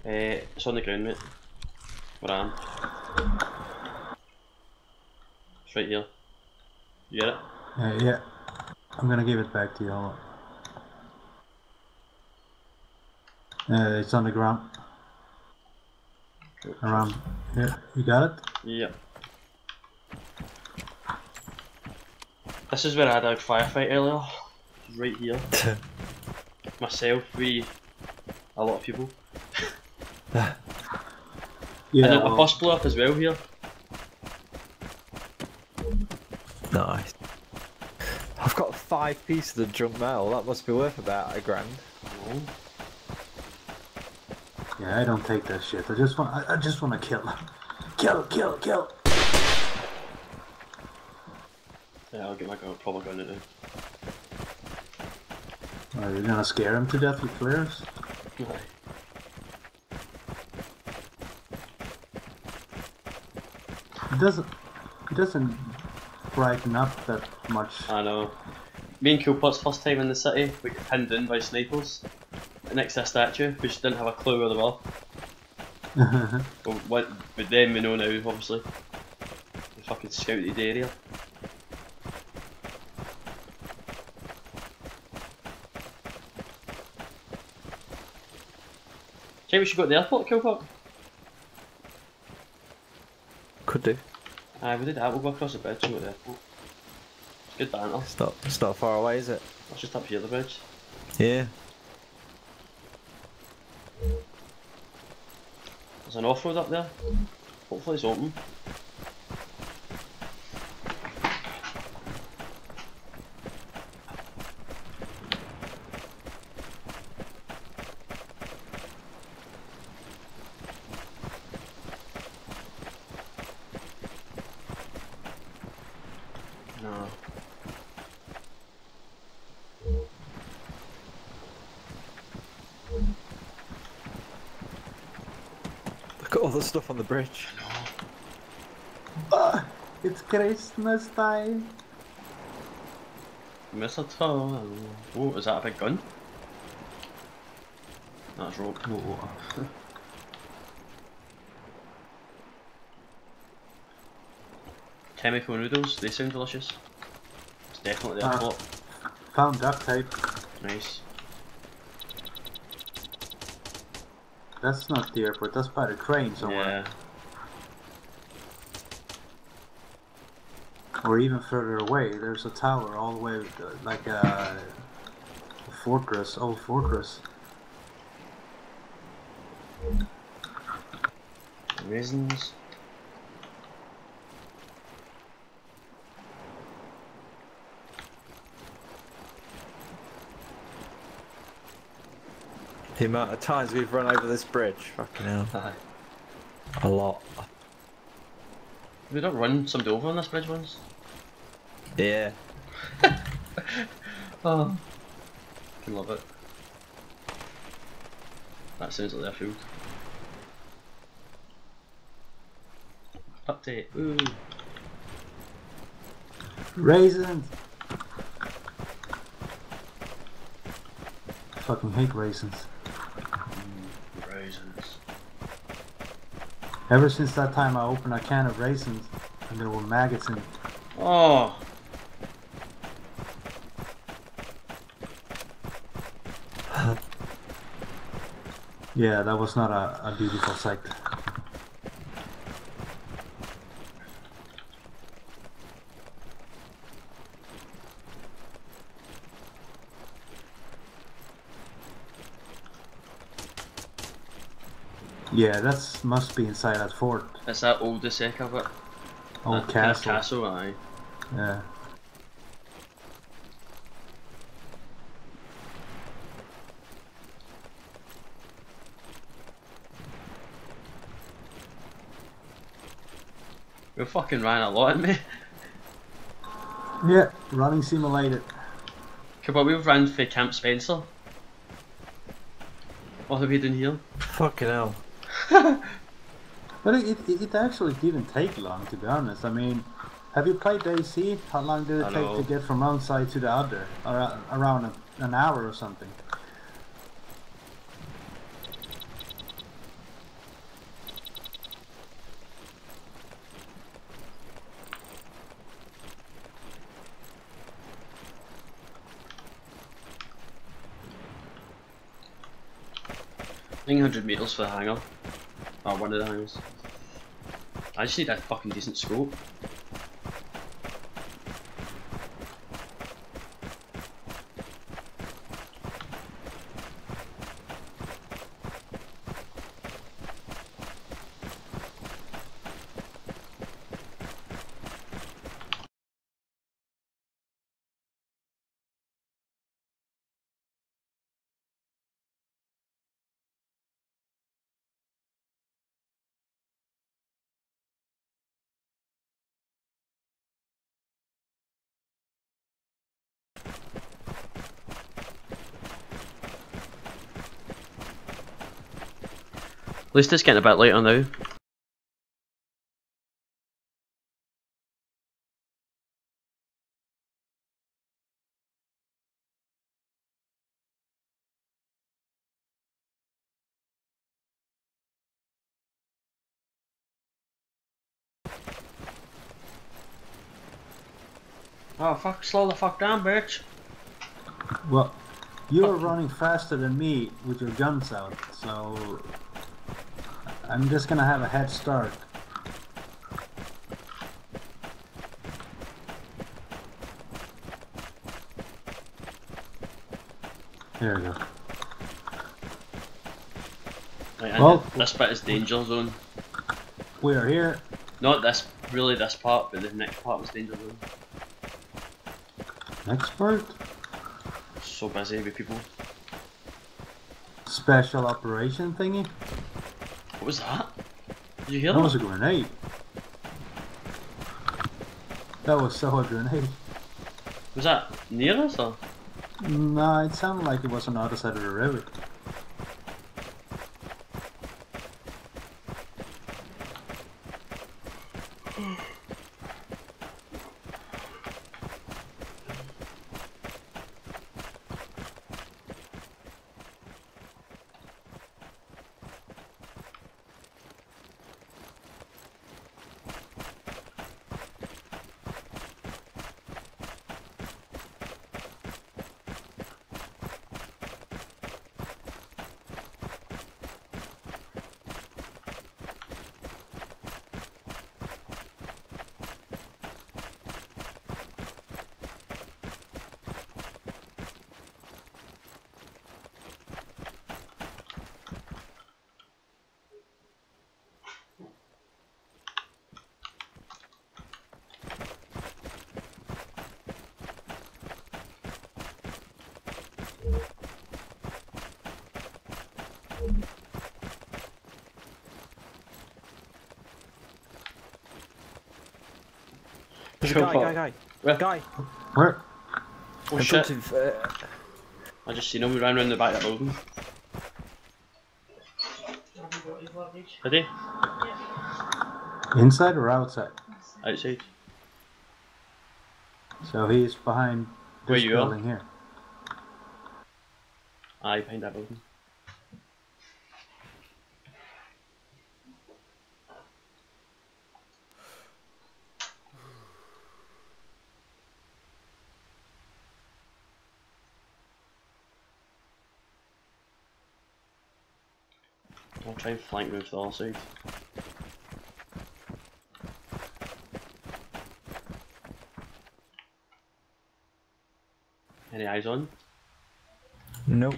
Eh, it's on the ground, mate. Where I am. It's right here. You get it? Uh, yeah. I'm gonna give it back to you. Hold on. Uh, it's on the ground. Around here. You got it? Yeah. This is where I had a firefight earlier. Right here. (laughs) Myself, we, a lot of people. (laughs) Yeah. and then a bus blew up as well here. nice. I've got five pieces of junk metal. That must be worth about a grand. Oh. Yeah, I don't take that shit. I just want. I, I just want to kill. Him. Kill, kill, kill. Yeah, I'll get my gun, proper gun in Are you gonna scare him to death with flares? It doesn't. It doesn't brighten up that much. I know. Me and Killpot's first time in the city, we got pinned in by snipers next to a statue, which didn't have a clue where they were. (laughs) Well, what, with them we know now, obviously. We fucking scouted the area. Okay, we should go to the airport, Killpot. Could do. Aye, we did that, we'll go across the bridge and go to the airport. It's good banter. It's not. It's not far away, is it? That's just up here, the bridge. Yeah. There's an off-road up there. Hopefully it's open. Stuff on the bridge. Ah, it's Christmas time. Mistletoe. Oh, is that a big gun? That's rope. Whoa. (laughs) Chemical noodles, they sound delicious. It's definitely the Ah. airport. Found duct tape. Nice. That's not the airport. That's by the crane somewhere. Yeah. Or even further away. There's a tower all the way, like a, a fortress, old fortress. Raisins. The amount of times we've run over this bridge, fucking hell, a lot. We don't run somebody over on this bridge once. Yeah. (laughs) Oh. Can love it. That sounds like their food. Update. Ooh. Raisins! Fucking hate raisins. Raisins. Ever since that time I opened a can of raisins and there were maggots in it. Oh. (laughs) Yeah, that was not a, a beautiful sight. Yeah, that's must be inside that fort. It's that oldest echo of it. Old That kind of castle. castle, aye. Yeah. We fucking ran a lot (laughs) in me. Yeah, running simulated. Okay, but we've ran for Camp Spencer. What have we done here? Fucking hell. (laughs) But it, it, it actually didn't take long, to be honest. I mean, have you played DayZ? How long did it I take to get from one side to the other? Ar- around a, an hour or something. I think 100 metres for the hangar. Or one of hangars. I just need a fucking decent scope. Least it's getting a bit later now. Oh fuck, slow the fuck down, bitch. Well, you're running faster than me with your guns out, so I'm just gonna have a head start. There we go. Right, Well- this bit is danger zone. We are here. Not this, really this part, but the next part was danger zone. Expert So busy with people. special operation thingy. What was that? Did you hear That that? was a grenade. That was so a grenade. Was that near us or? No, it sounded like it was on the other side of the river. Guy, guy, guy. Where? Guy. Where? Oh in shit. of, uh, I just seen him, we ran round the back of that building. Did he? Inside or outside? Outside. So he's is behind Where this you are? building here. Aye, behind that building. I'll try and flank move to the other. Any eyes on? nope.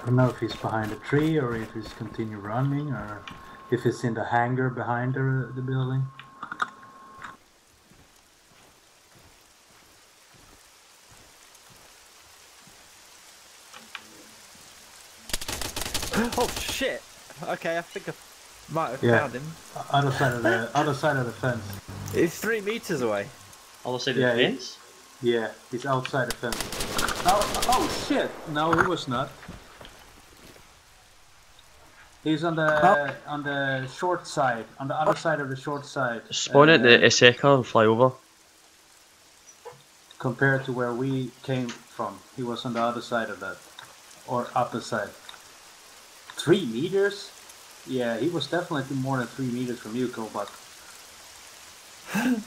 I don't know if he's behind a tree or if he's continue running or if he's in the hangar behind the, the building. Oh shit! Okay, I think I might have Yeah. found him. Other side of the other side of the fence. He's three meters away. Other side Yeah, of the he- fence? Yeah, he's outside the fence. Oh, oh shit! No, he was not. He's on the on the short side, on the other side of the short side. Spawn uh, at the Esseker and fly over. compared to where we came from. He was on the other side of that, or upper side. Three meters? Yeah, he was definitely more than three meters from you, Kobak. (laughs)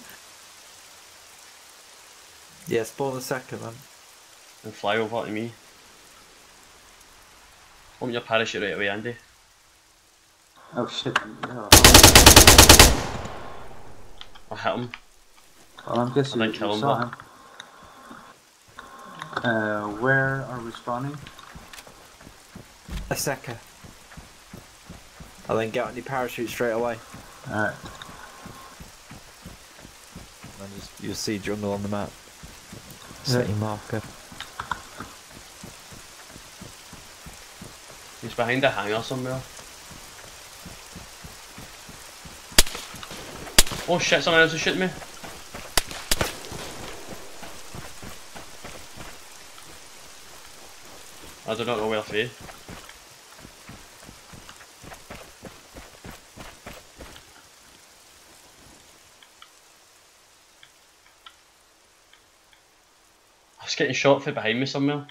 Yeah, spawn the second one. and fly over to me. Open your parachute right away, Andy. Oh shit! Yeah. I hit him. Well, I'm guessing I didn't kill you him, saw but- him. Uh, where are we spawning? A second. And then get on your parachute straight away. Alright. And just you'll see jungle on the map. Yeah. Set marker. He's behind a hangar somewhere. Oh shit, someone else is shooting me. I do not know where to. Shot from behind me somewhere.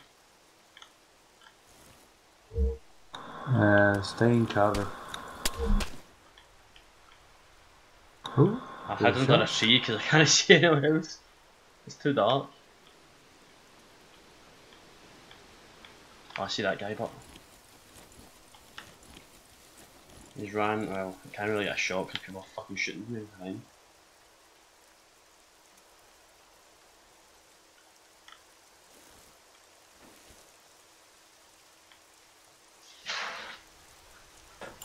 Uh, stay in cover. Who? I hid under a tree because I can't (laughs) see anywhere else. It's too dark. Oh, I see that guy, but he's ran. Well, I can't really get a shot because people are fucking shooting me behind.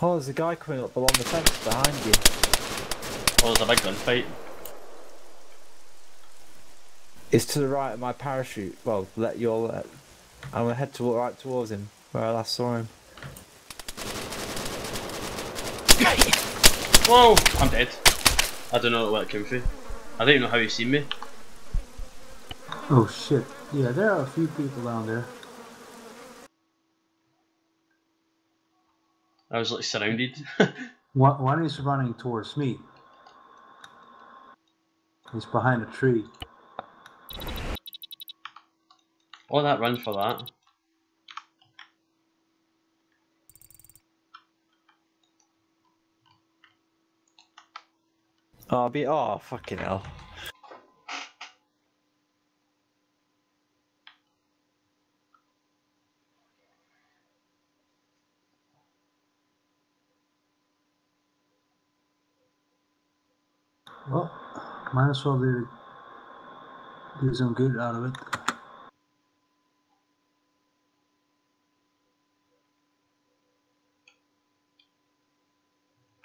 Oh, there's a guy coming up along the fence behind you. Oh, there's a big gunfight. It's to the right of my parachute. Well, let your. Let, I'm gonna head to, right towards him where I last saw him. Whoa! I'm dead. I don't know where it came from. I don't even know how he seen me. Oh shit. Yeah, there are a few people down there. I was like surrounded. (laughs) One, one is running towards me. He's behind a tree. Oh, that run for that. Oh, I'll be. Oh, fucking hell. Well, might as well do, do some good out of it.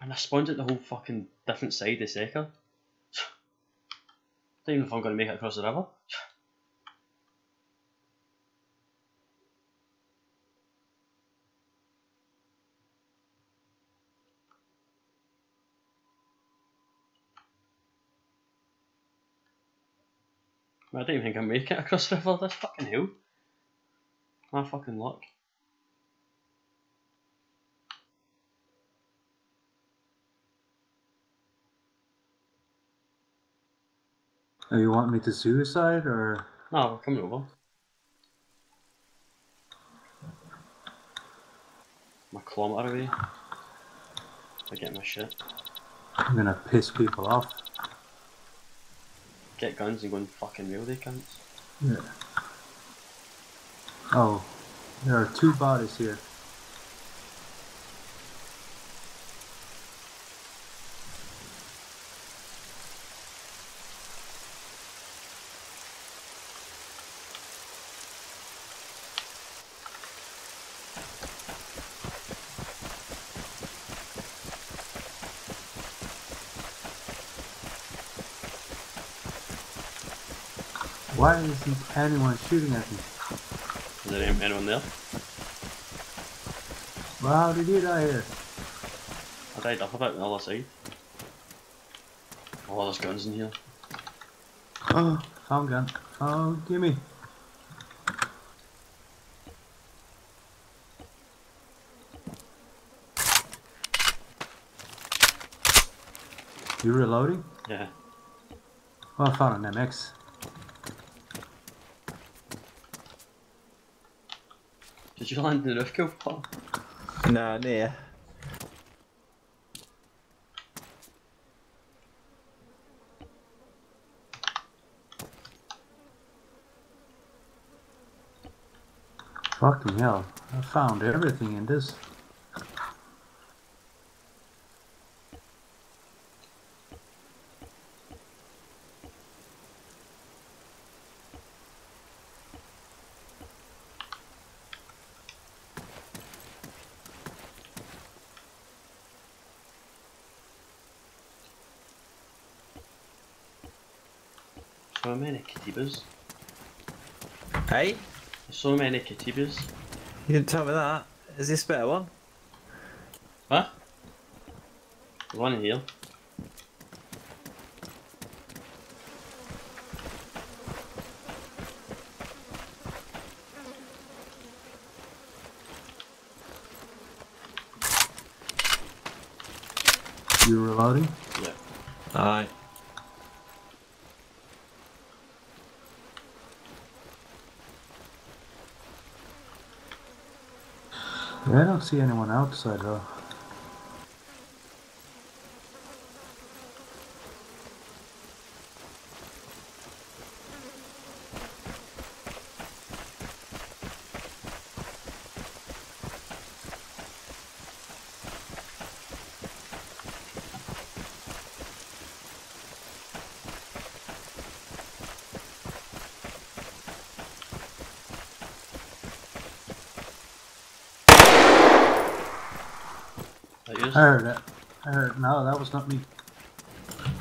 And I spawned at the whole fucking different side of Esseker. (sighs) Don't even know if I'm going to make it across the river. (sighs) I don't even think I make it across the river. This fucking hill. My fucking luck. Oh, you want me to suicide or? No, we're coming over. I'm a kilometre away. I get my shit. I'm gonna piss people off. Get guns and go and fucking real they cunts. Yeah. Oh, there are two bodies here. Isn't anyone shooting at me? Is there anyone there? Well, how did you die here? I died up about the other side. Oh, there's guns in here. Oh, found gun. Oh, gimme. You reloading? Yeah. Oh, I found an MX. Did you land in the roof kill? Paul? Nah, near. Fucking hell. I found everything in this. So many Katibas. Hey? So many Katibas. You didn't tell me that. Is this a better one? Huh? There's one in here. You reloading? Yeah. Alright. Yeah, I don't see anyone outside though. I heard it. I heard. No, that was not me.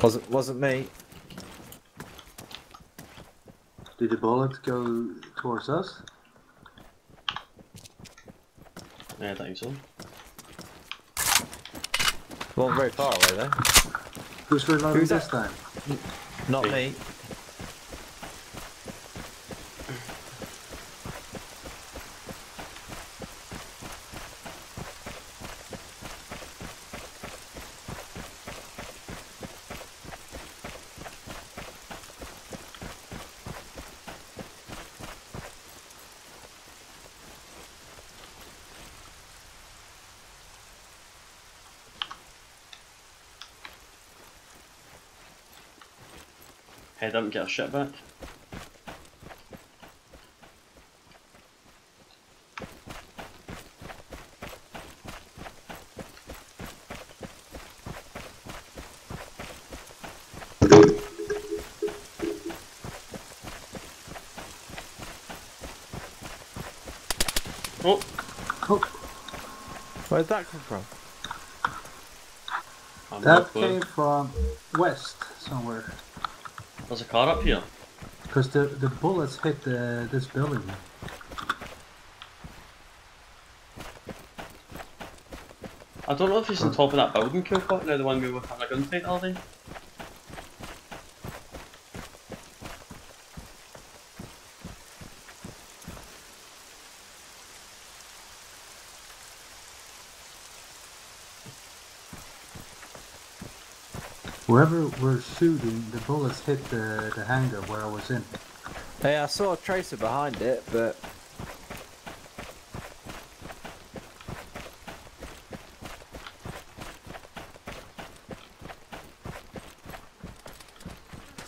Was it? wasn't me. Did the bullet go towards us? Yeah, I think so. Wasn't very far away though. Who's reloading Who's this that? time? Not Me. me. Get our shit back. Oh, Oh, Where'd that come from? I'm that came from west somewhere. There's a car up here. Because the, the bullets hit the, this building. I don't know if he's on top of that building, Killpot, now the one we were having a gunfight all day. Were shooting, the bullets hit the, the hangar where I was in. Hey, I saw a tracer behind it, but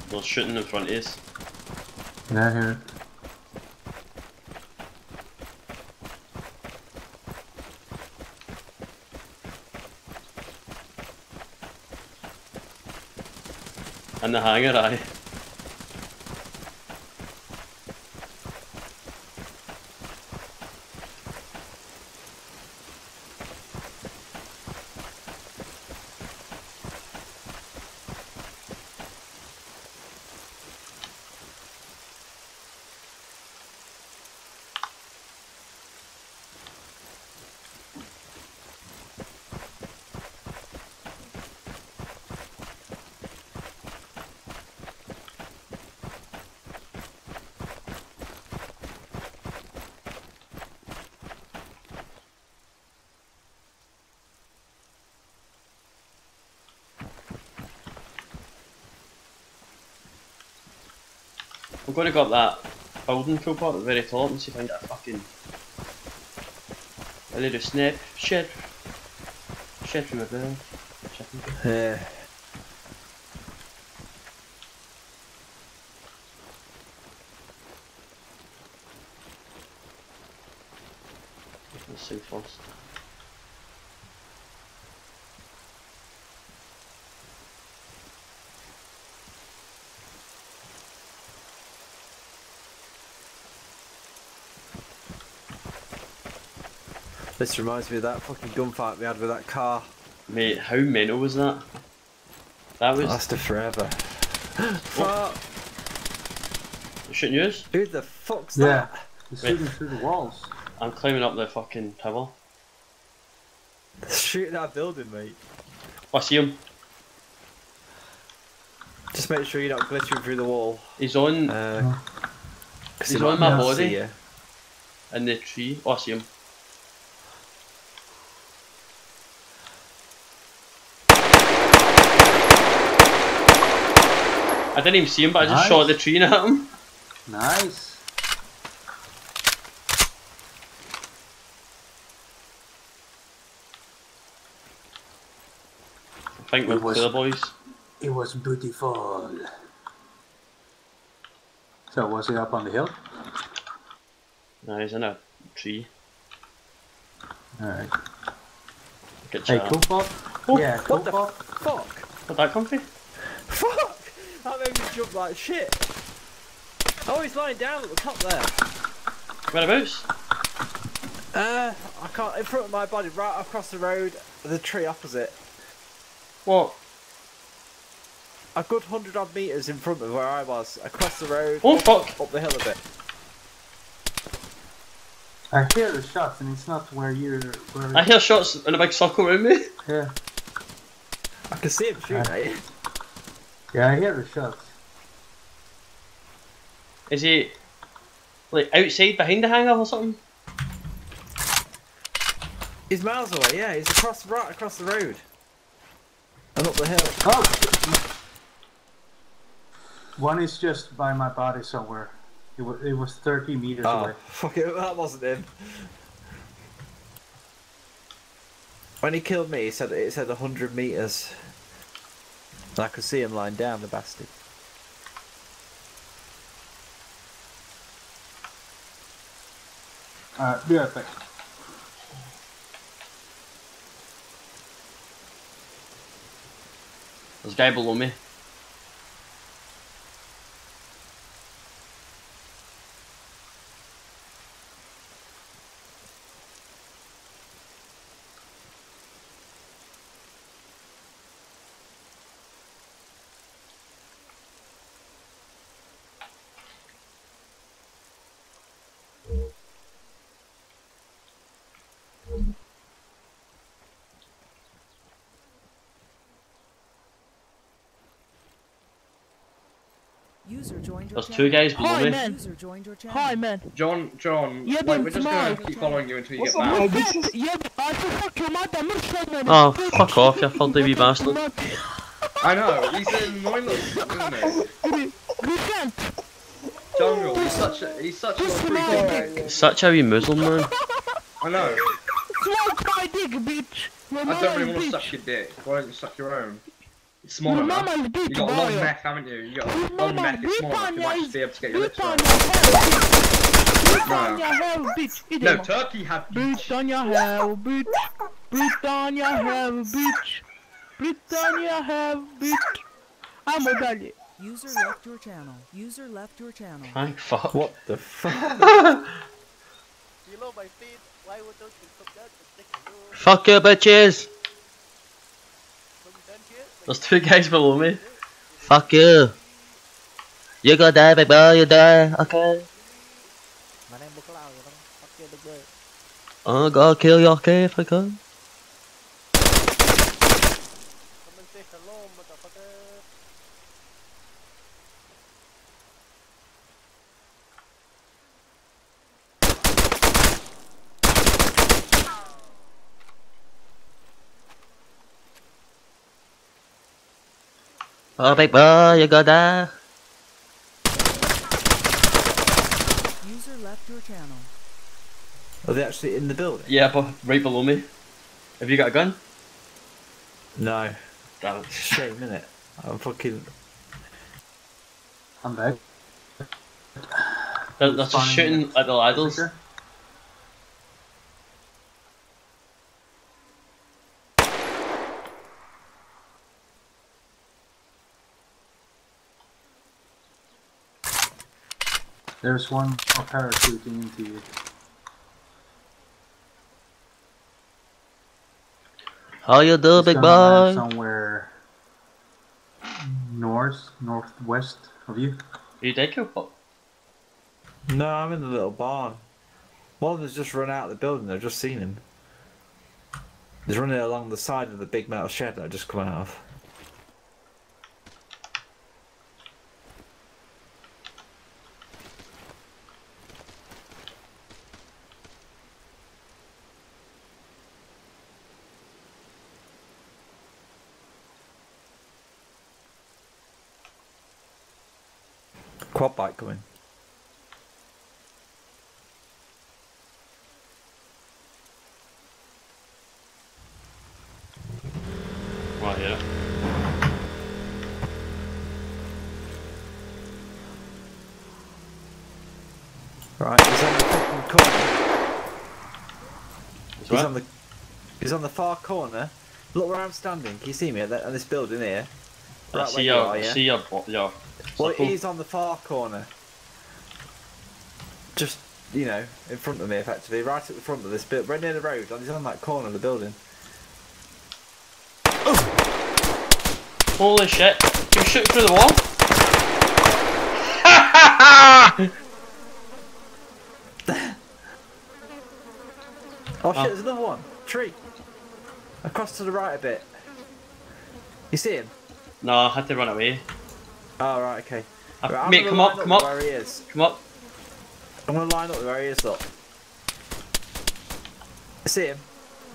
They're shooting in front of us. Yeah, I hear it. In the hangar, aye. I'm gonna go up that building cool part at the very top and see if I can get a fucking a little snap shed shed from a bill. Yeah. Let's see first. This reminds me of that fucking gunfight we had with that car. Mate, how mental was that? That was Lasted forever. Fuck! shooting yours? Who the fuck's Yeah. that? He's Wait. shooting through the walls. I'm climbing up the fucking tower. Shoot that building, mate. I see him. Just make sure you're not glitching through the wall. He's on Uh, 'cause He's he on might my body. see you. in the tree. Oh, I see him. I didn't even see him, but I just shot the tree and at him. Nice. I think It with was- the boys. It was beautiful. So was he up on the hill? No, he's in a tree. Alright. Get Hey, cool pop? Oh, yeah, cool pop. fuck? Where'd that come from? Fuck! That made me jump like shit. Oh, he's lying down at the top there. Whereabouts? Uh, I can't. In front of my body, right across the road, the tree opposite. What? A good hundred odd meters in front of where I was, across the road, Oh fuck! up the hill a bit. I hear the shots and it's not where you're. Where I hear shots in a big circle around me. yeah. I can see him shoot, Uh, mate. Yeah, I hear the shots. Is he like outside behind the hangar or something? He's miles away. Yeah, he's across, right across the road, and up the hill. Oh! shit. One is just by my body somewhere. It was, it was 30 meters Oh, away. fuck it, that wasn't him. When he killed me, he said it said hundred meters. And I could see him lying down, the bastard. Alright, be right back. There's a guy below me. There's two guys below Hi, me. man. User joined your channel. Hi, man. John, John, Yeah, wait, but we're just gonna keep following you until you get Yeah, back. but- yeah, I just fuck your mother. I'm not sure, man. Oh, fuck off, you filthy wee bastard. I know, he's an annoying isn't he? Repent! Jungle, he's such a, he's such a Pussy freaking man! Such a wee Muslim man. I know. Smoke my dick, bitch! Your I don't really want to suck your dick. Why don't you suck your own? It's small Your enough. mama's bitch, You got a lot of boy. meth, haven't you? You got a Your lot of mama, meth. It's small enough. You might just be able to get your lips Beat on around. your head, bitch! Beat No. on your head, bitch! Eat No, turkey have Beat on your head, bitch! Beat on your head, bitch! Beat on your head, bitch! I'm a belly. User left your channel. User left your channel. Thank fuck. What the fuck? (laughs) Below my feet, why would those be so bad? But they can do Fuck you, bitches. Some done here. There's two (laughs) guys below me. Fuck you. You gonna die, big boy. You die. Okay. My name is Cloud. Fuck you, big boy. I'm gonna kill you, okay, if I can. Come and say hello, motherfucker. Oh, big boy, you gonna die. User left your channel. Are they actually in the building? Yeah, but right below me. Have you got a gun? No. Damn it. Shame, innit? I'm fucking. I'm back. They're, they're just shooting at the ladders. There's one parachuting into you. How you do, It's big gonna boy? Somewhere north, northwest of you. Are You dead, Killpop? No, I'm in the little barn. One of them's just run out of the building. I've just seen him. He's running along the side of the big metal shed that I just come out of. Quad bike coming. Right, yeah. Right, he's on the fucking corner. He's on the he's on the far corner. Look where I'm standing. Can you see me at, that, at this building here? I Right see where you are, yeah? see your, your Well, circle. he's on the far corner. Just you know, in front of me, effectively, right at the front of this bit, right near the road. and He's on that corner of the building. Oh. Holy shit! You shoot through the wall? (laughs) Oh shit! Oh. There's another one. Tree. Across to the right a bit. You see him? No, I had to run away. Oh right, okay. I- Right, mate, come up, come up, Where he is. come up. I'm gonna line up where he is. Look. See him?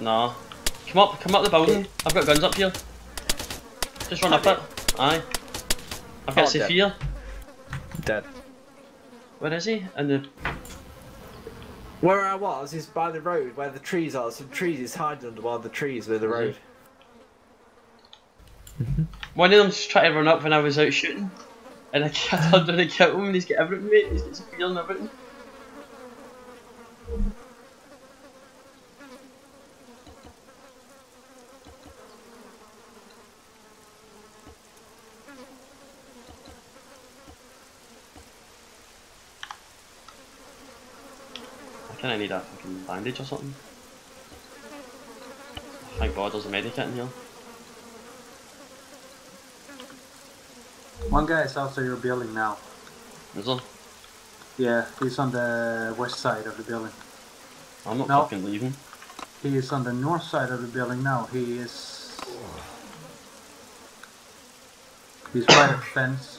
No. Come up, come up the building. I've got guns up here. Just run up Have it. Aye. I've got Oh, dead. Sophia. Dead. Where is he? In the Where I was is by the road, where the trees are. Some trees is hiding under one of the trees with the Mhm. road. One of them just tried to run up when I was out shooting. And I I turned around and killed him and he's got everything mate. He's got Sophia and everything. I kinda need a fucking bandage or something. Thank god there's a medikit in here. One guy is outside your building now. Is there? Yeah, he's on the west side of the building. I'm not No. fucking leaving. He is on the north side of the building now. He is. He's by the fence.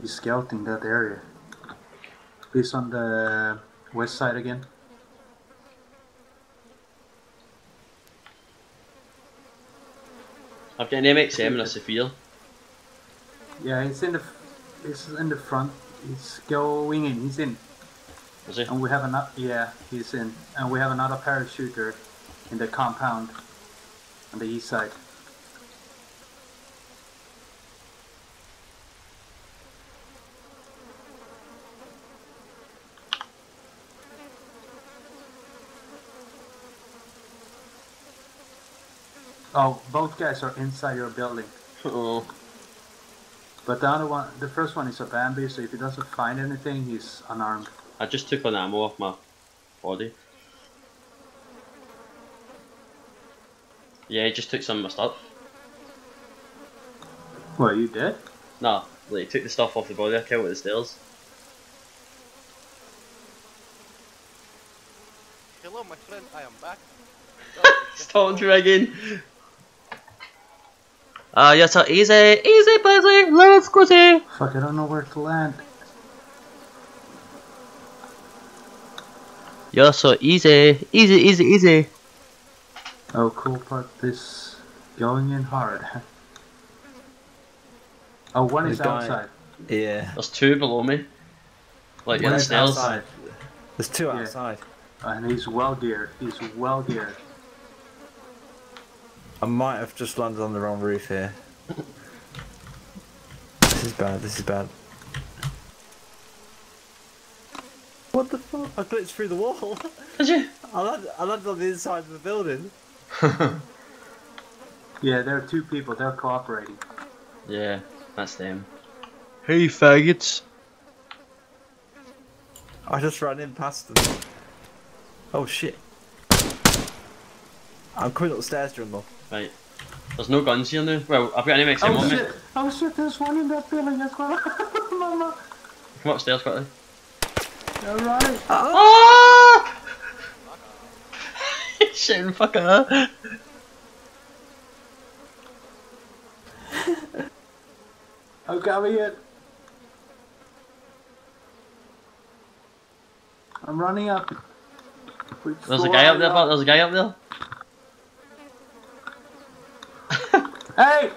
He's scouting that area. He's on the west side again. I've got an MXM and a. Yeah, he's in the he's in the front. He's going in. He's in. Is he? And we have another. Yeah, he's in. And we have another parachuter in the compound on the east side. Oh, both guys are inside your building. Oh, But the other one, the first one is a Bambi, so if he doesn't find anything, he's unarmed. I just took an ammo off my body. Yeah, he just took some of my stuff. What, you did? Nah, like he took the stuff off the body I killed at the stairs. Hello, my friend. I am back. (laughs) Stop dragging. Ah, yes, so Easy, easy, busy. Let's go see. Fuck, I don't know where to land. Yes, so Easy, easy, easy, easy. Oh, cool part this going in hard. (laughs) oh, one is The guy- outside. Yeah. There's two below me. Like One in the is outside. There's two Yeah. outside. And he's well geared. He's well geared. I might have just landed on the wrong roof here. this is bad, this is bad. What the fuck? I glitched through the wall. Did you? I landed, I landed on the inside of the building. (laughs) Yeah, there are two people. They're cooperating. Yeah, that's them. Hey, faggots. I just ran in past them. Oh shit. I'm coming up the stairs, Drumble. Right. There's no guns here now. Well, I've got an MXM Oh on me. shit! Oh shit! There's one in that building as well. Mama. Come upstairs quickly. All right. Ah! (laughs) Shouting fucker. Oh, come here. I'm running up. There's a guy up there, you but there's a guy up there. Hey!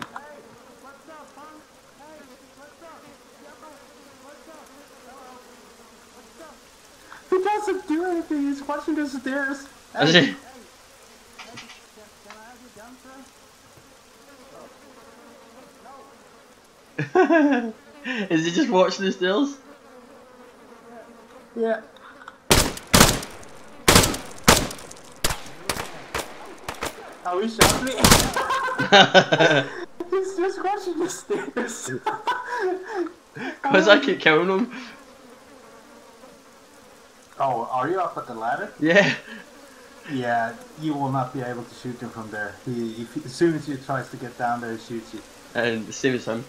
He doesn't do anything. He's watching the stairs. Is he? (laughs) Is he just watching the stairs? Yeah. Oh, he shot me. He's just watching the stairs. Because I keep killing him. Oh, are you up at the ladder? Yeah. Yeah, you will not be able to shoot him from there. He, if, as soon as he tries to get down there, he shoots you. And the same as him.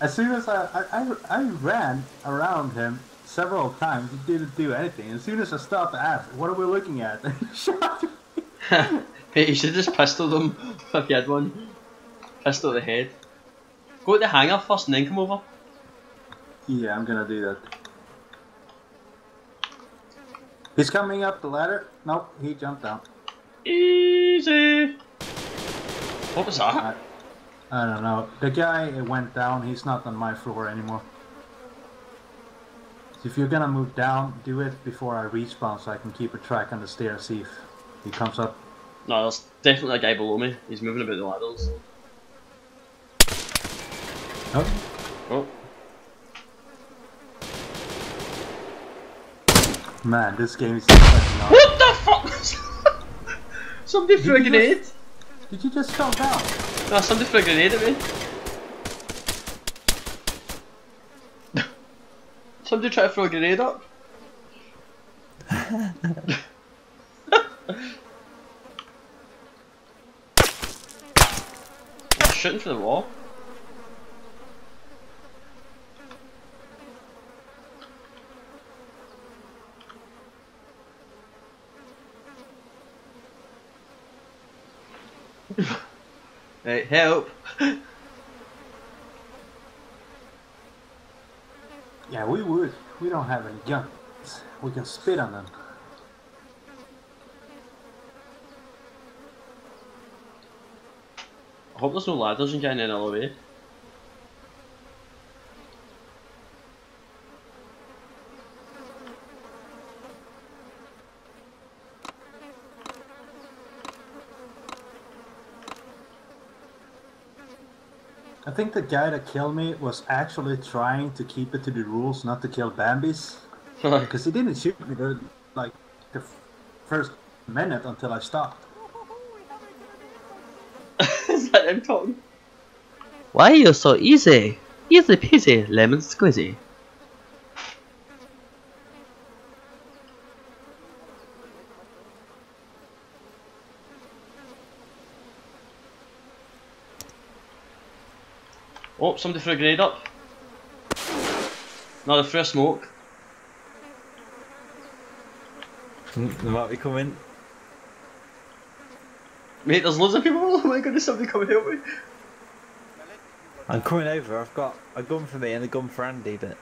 As soon as I, I, I, I ran around him several times, he didn't do anything. As soon as I stopped to ask, what are we looking at? He (laughs) shot. (laughs) hey, you should just pistol them (laughs) if you had one. Pistol the head. Go to the hangar first and then come over. Yeah, I'm gonna do that. He's coming up the ladder. Nope, he jumped out. Easy. What was that? I, I don't know. The guy went down. He's not on my floor anymore. So if you're gonna move down, do it before I respawn so I can keep a track on the stairs. See if he comes up. No, there's definitely a guy below me. He's moving about the ladders. Oh, Oh, man, this game is fucking what the fuck? (laughs) somebody threw a Did you grenade. just- Did you just jump down? No, somebody threw a grenade at me. (laughs) somebody tried to throw a grenade up. (laughs) Shooting for the wall. (laughs) Hey, help! Yeah, we would. We don't have any guns. We can spit on them. Hope there's no ladders and getting in all the way. I think the guy that killed me was actually trying to keep it to the rules, not to kill Bambis. Because he didn't shoot me the, like the f- first minute until I stopped. Is that him? Why are you so easy? Easy peasy, lemon squeezy. Oh, somebody threw a grenade up. Another threw a smoke. Hmm, they might be coming. Mate, there's loads of people. (laughs) Oh my goodness, somebody come and help me. I'm coming over. I've got a gun for me and a gun for Andy, but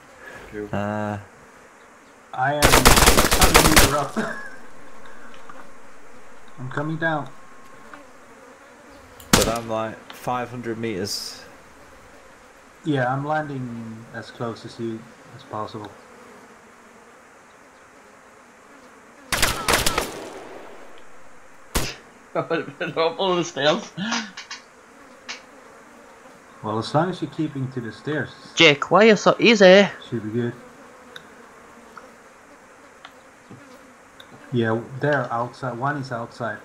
Cool. uh, I am cutting you up. (laughs) I'm coming down. but I'm like 500 meters. Yeah, I'm landing as close as you as possible. They're up on the stairs. Well, as long as you're keeping to the stairs, Jake, why are you so easy? should be good. Yeah, they're outside. One is outside.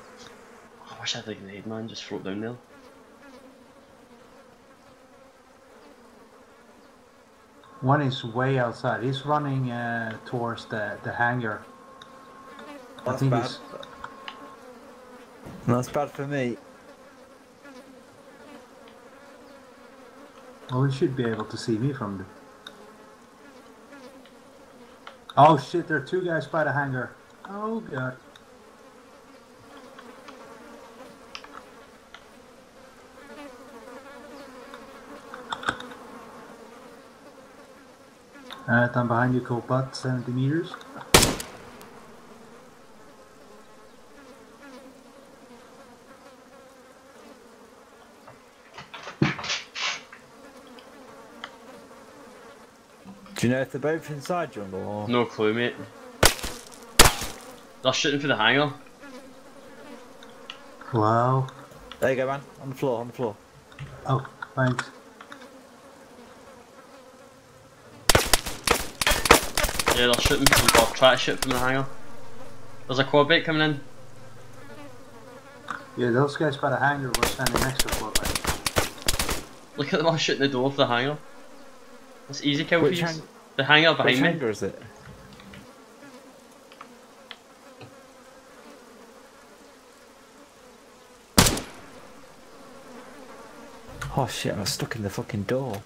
I wish I had a grenade, man. Just throw it down there. One is way outside. He's running uh, towards the, the hangar. I That's think bad. he's That's bad for me. Well, he should be able to see me from the. Oh shit! There are two guys by the hangar. Oh god. Uh, I'm behind you, Copat, 70 meters. Do you know if they're both inside jungle or? No clue, mate. They're shooting for the hangar. Wow. There you go, man. On the floor. On the floor. Oh, thanks. Yeah, they're shooting from, or try to shoot from the hangar. There's a quad bait coming in. Yeah, those guys by the hangar were standing next to the boat. Look at them all shooting the door of the hangar. That's easy kill for Which you. Hang- The hangar behind Which me. hangar is it? Oh shit! I was stuck in the fucking door.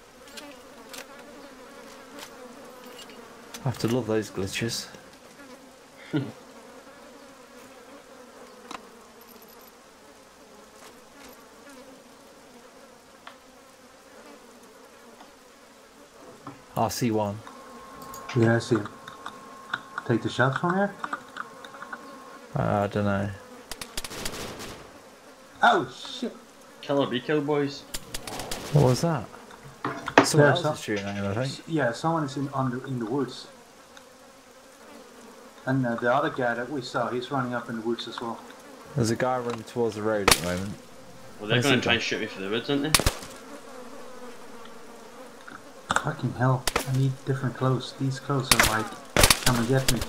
I have to love those glitches. (laughs) I see one. Yeah, I see him. Take the shot from here? Uh, I don't know. Oh shit! Kill or be killed, boys. What was that? Someone There's else is shooting at him, I think. Yeah, someone is in under in the woods. And uh, the other guy that we saw, he's running up in the woods as well. There's a guy running towards the road at the moment. Well, they're going to try and shoot me for the woods, aren't they? Fucking hell! I need different clothes. These clothes are like, come and get me.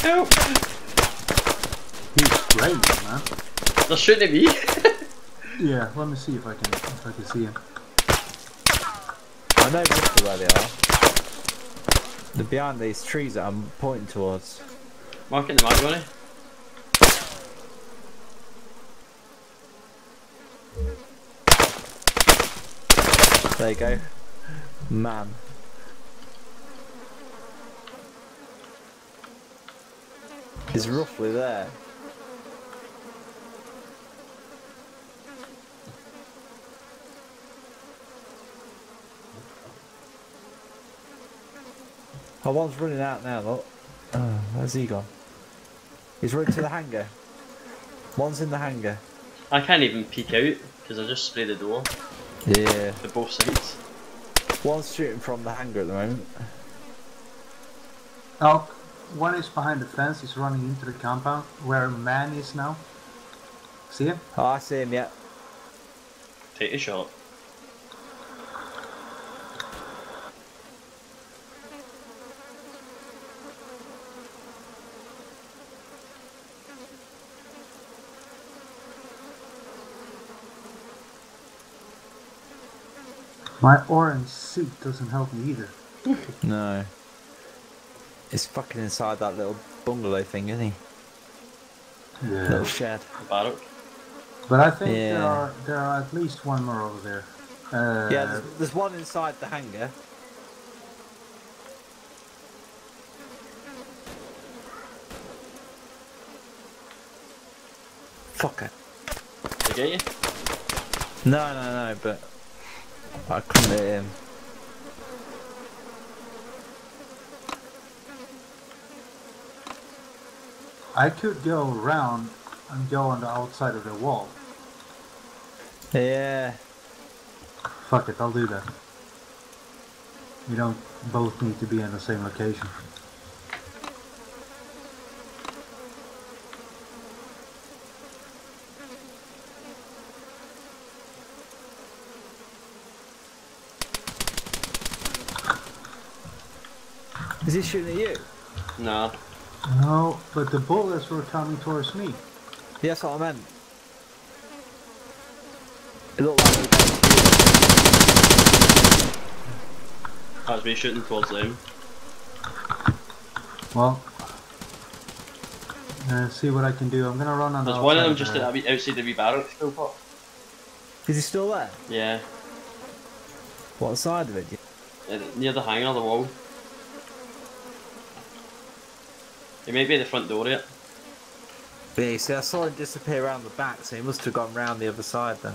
Help! He's great, man. They're shooting at me. Yeah, let me see if I can if I can see him. I know roughly where they are. They're behind these trees that I'm pointing towards. Marking the map, Ronnie. There you go. Man. He's roughly there. Oh, one's running out now, look. Oh, where's he gone? He's running to the hangar. One's in the hangar. I can't even peek out because I just sprayed the door Yeah. to both sides. One's shooting from the hangar at the moment. Oh, one is behind the fence. He's running into the compound where man is now. See him? Oh, I see him, yeah. Take a shot. My orange suit doesn't help me either. (laughs) No. It's fucking inside that little bungalow thing, isn't he? Yeah. Little shed. The barrack. But I think there are there are at least one more over there. Uh, Yeah, there's, there's one inside the hangar. Fuck it. Did I get you? No, no, no, but I him. I could go around and go on the outside of the wall. Yeah. Fuck it, I'll do that. We don't both need to be in the same location. Is he shooting at you? No. No, but the bullets were coming towards me. Yeah, that's what I meant. It looked like That was me shooting towards them. Well, uh, see what I can do. I'm gonna run on There's one of them just the- at a outside the wee barracks still pot. Is he still there? Yeah. What side of it? Uh, Near the hangar, the wall. He may be at the front door yet. Yeah, you see, I saw him disappear around the back, so he must have gone round the other side then.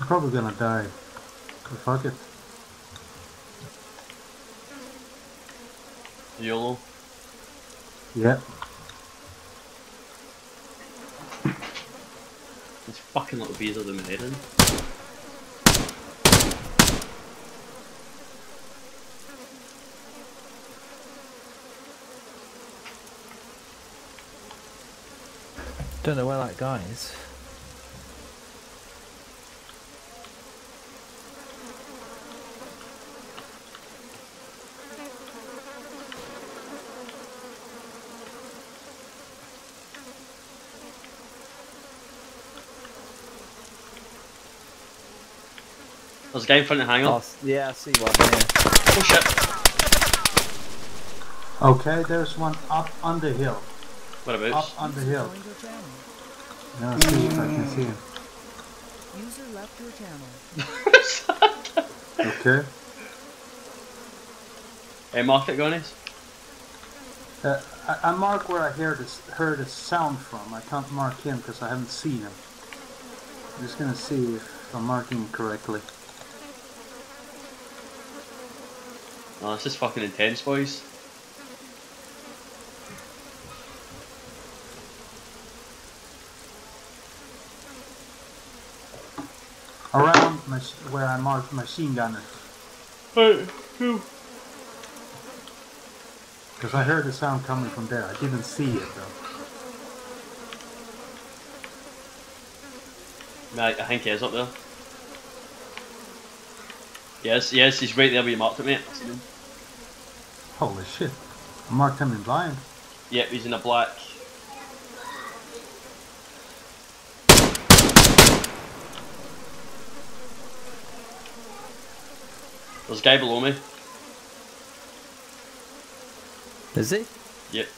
I'm probably gonna die. Fuck it. YOLO. Yep. These fucking little bees are doing my head in. Don't know where that guy is. There's a guy in front of the hangar. Oh, yeah, I see one. Yeah. Oh shit. Okay, there's one up on the hill. Whereabouts? Up on the hill. Joined your channel. Now see if I can see him. User left your channel. (laughs) Okay. Hey, market Gonis. Uh, I, I mark where I heard this, heard a sound from. I can't mark him because I haven't seen him. I'm just gonna see if I'm marking correctly. Oh, this is fucking intense, boys. Around mach- where I marked machine gunner. Hey, who? Because I heard the sound coming from there. I didn't see it though. Right, I think he is up there. Yes, yes, he's right there where you marked it, mate. I seen him. Holy shit. I marked him in blind. Yep, he's in a black. There's a guy below me. Is he? Yep.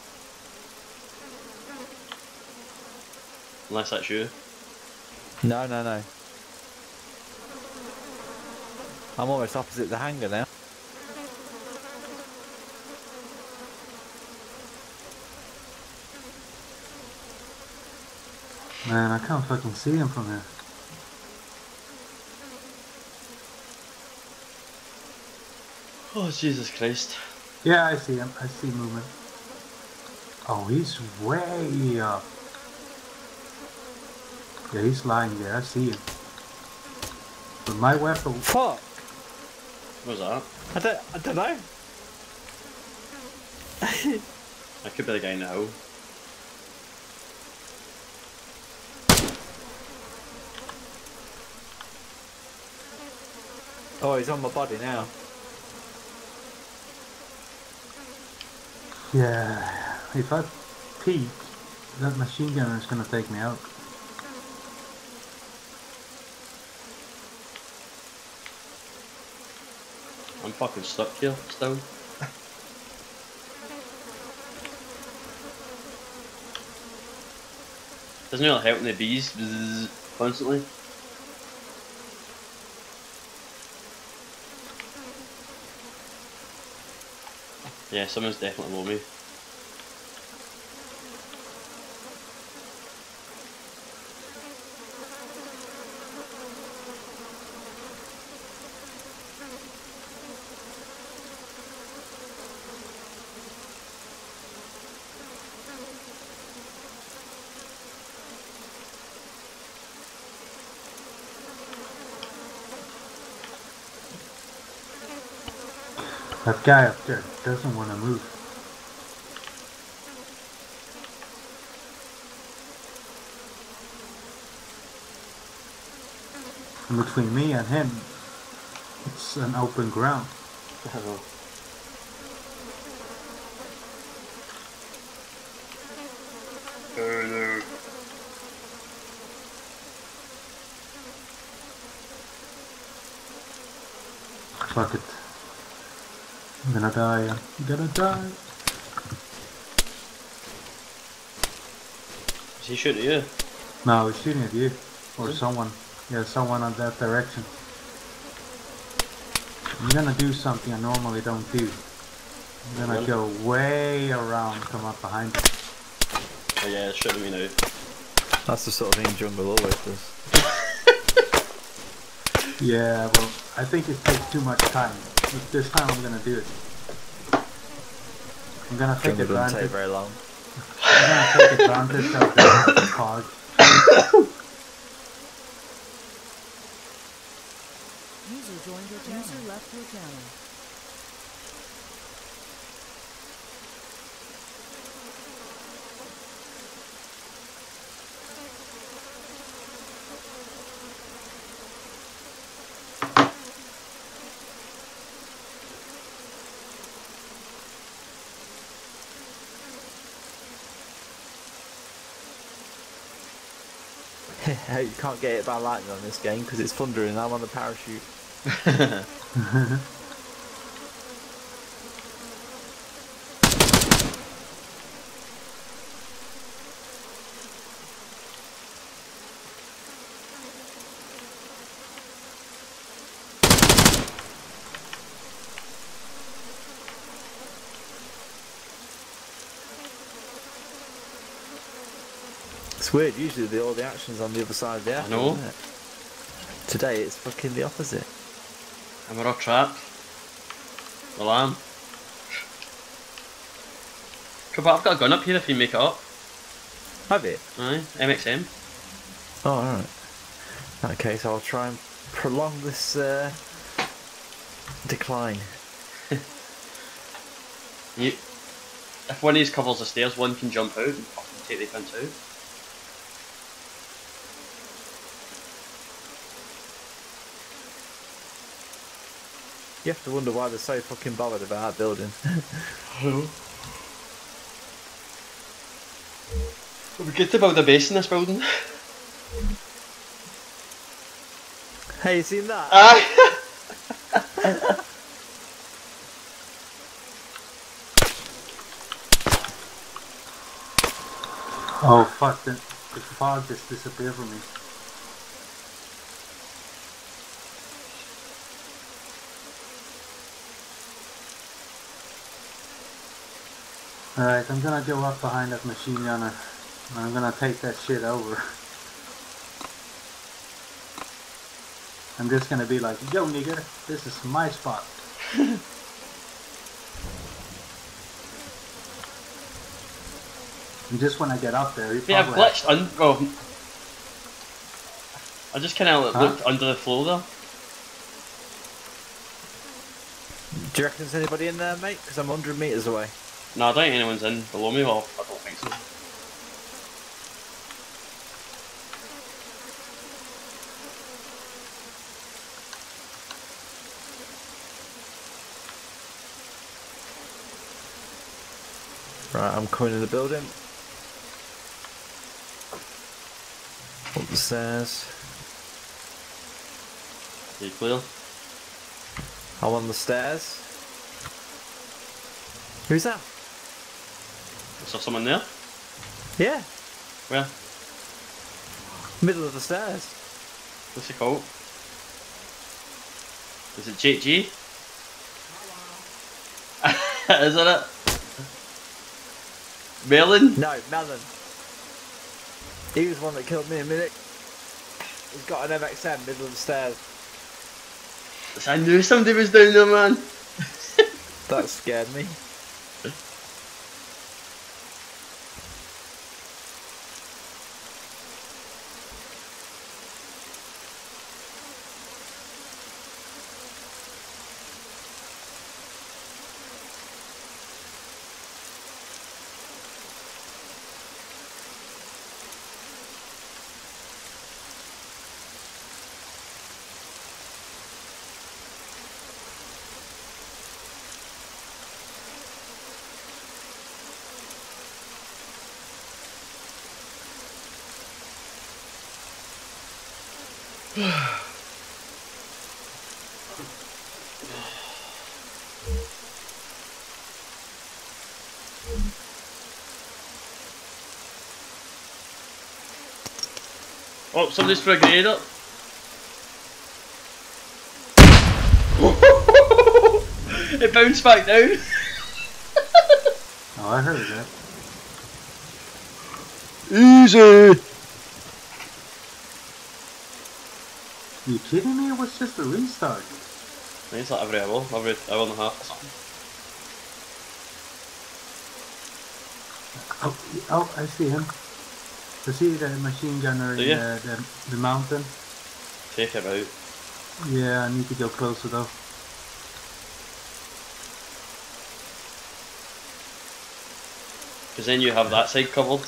Unless that's you. No, no, no. I'm almost opposite the hangar now. Man, I can't fucking see him from here. Oh Jesus Christ. Yeah, I see him. I see movement. Oh, he's way up. Yeah, he's lying there. I see him. But my weapon. Fuck! What was that? I don't, I don't know. That could be the guy now. Oh, he's on my body now. Yeah, if I peek, that machine gunner is gonna take me out. I'm fucking stuck here still. Doesn't really help the bees bzzz constantly. Yeah, someone's definitely below me. That guy up there doesn't want to move. And between me and him, it's an open ground. Uh-huh. I don't know. Fuck it. I'm gonna die. I'm gonna die. Is he shooting at you? No, he's shooting at you. Or someone. Yeah, someone on that direction. I'm gonna do something I normally don't do. I'm gonna go way around, come up behind him. Oh yeah, it's shooting me now. That's the sort of thing jungle always does. (laughs) Yeah, well, I think it takes too much time. But this time I'm gonna do it. I'm gonna take Jungle doesn't take advantage. very long. I'm gonna take advantage of the (coughs) cog. User joined your channel. User left your channel. (laughs) you can't get it by lightning on this game because it's thundering and I'm on the parachute. (laughs) It's weird, usually the, all the action's on the other side of the airfield, know. isn't it? Today it's fucking the opposite. Am I all trapped? Well, I am. Come on, I've got a gun up here if you make it up. Have it? Aye, MXM. Oh, alright. In that case, I'll try and prolong this uh, decline. (laughs) You, if one of these covers the stairs, one can jump out and fucking take the fence out. You have to wonder why they're so fucking bothered about that building. We get to build a base in this building. hey, you seen that? Aye. (laughs) Oh fuck, the, the fog just disappeared from me. Alright, I'm gonna go up behind that machine gunner. And I'm gonna take that shit over. I'm just gonna be like, yo nigga, this is my spot. and just when I get up there, yeah, I've glitched. Oh. I just kind of huh? looked under the floor though. Do you reckon there's anybody in there, mate? Because I'm 100 meters away. No, I don't think anyone's in below me. Well, I don't think so. Right, I'm coming in the building. Up the stairs. Are you clear? I'm on the stairs. Who's that? Is there someone there? Yeah, Where? middle of the stairs. What's it called? Is it Jake G? (laughs) Isn't it? Melon? No, Melon. He was the one that killed me a minute. He's got an MXM middle of the stairs. I knew somebody was down there, man. (laughs) That scared me. Somebody's threw a grenade up. (laughs) it bounced back down. Oh, I heard that. Easy. you kidding me? It was just a restart. It's like every hour, every hour and a half. Oh, oh, I see him. I see the machine gunner Do in the, the, the mountain. Take him out. Yeah, I need to go closer though. Because then you have that side covered.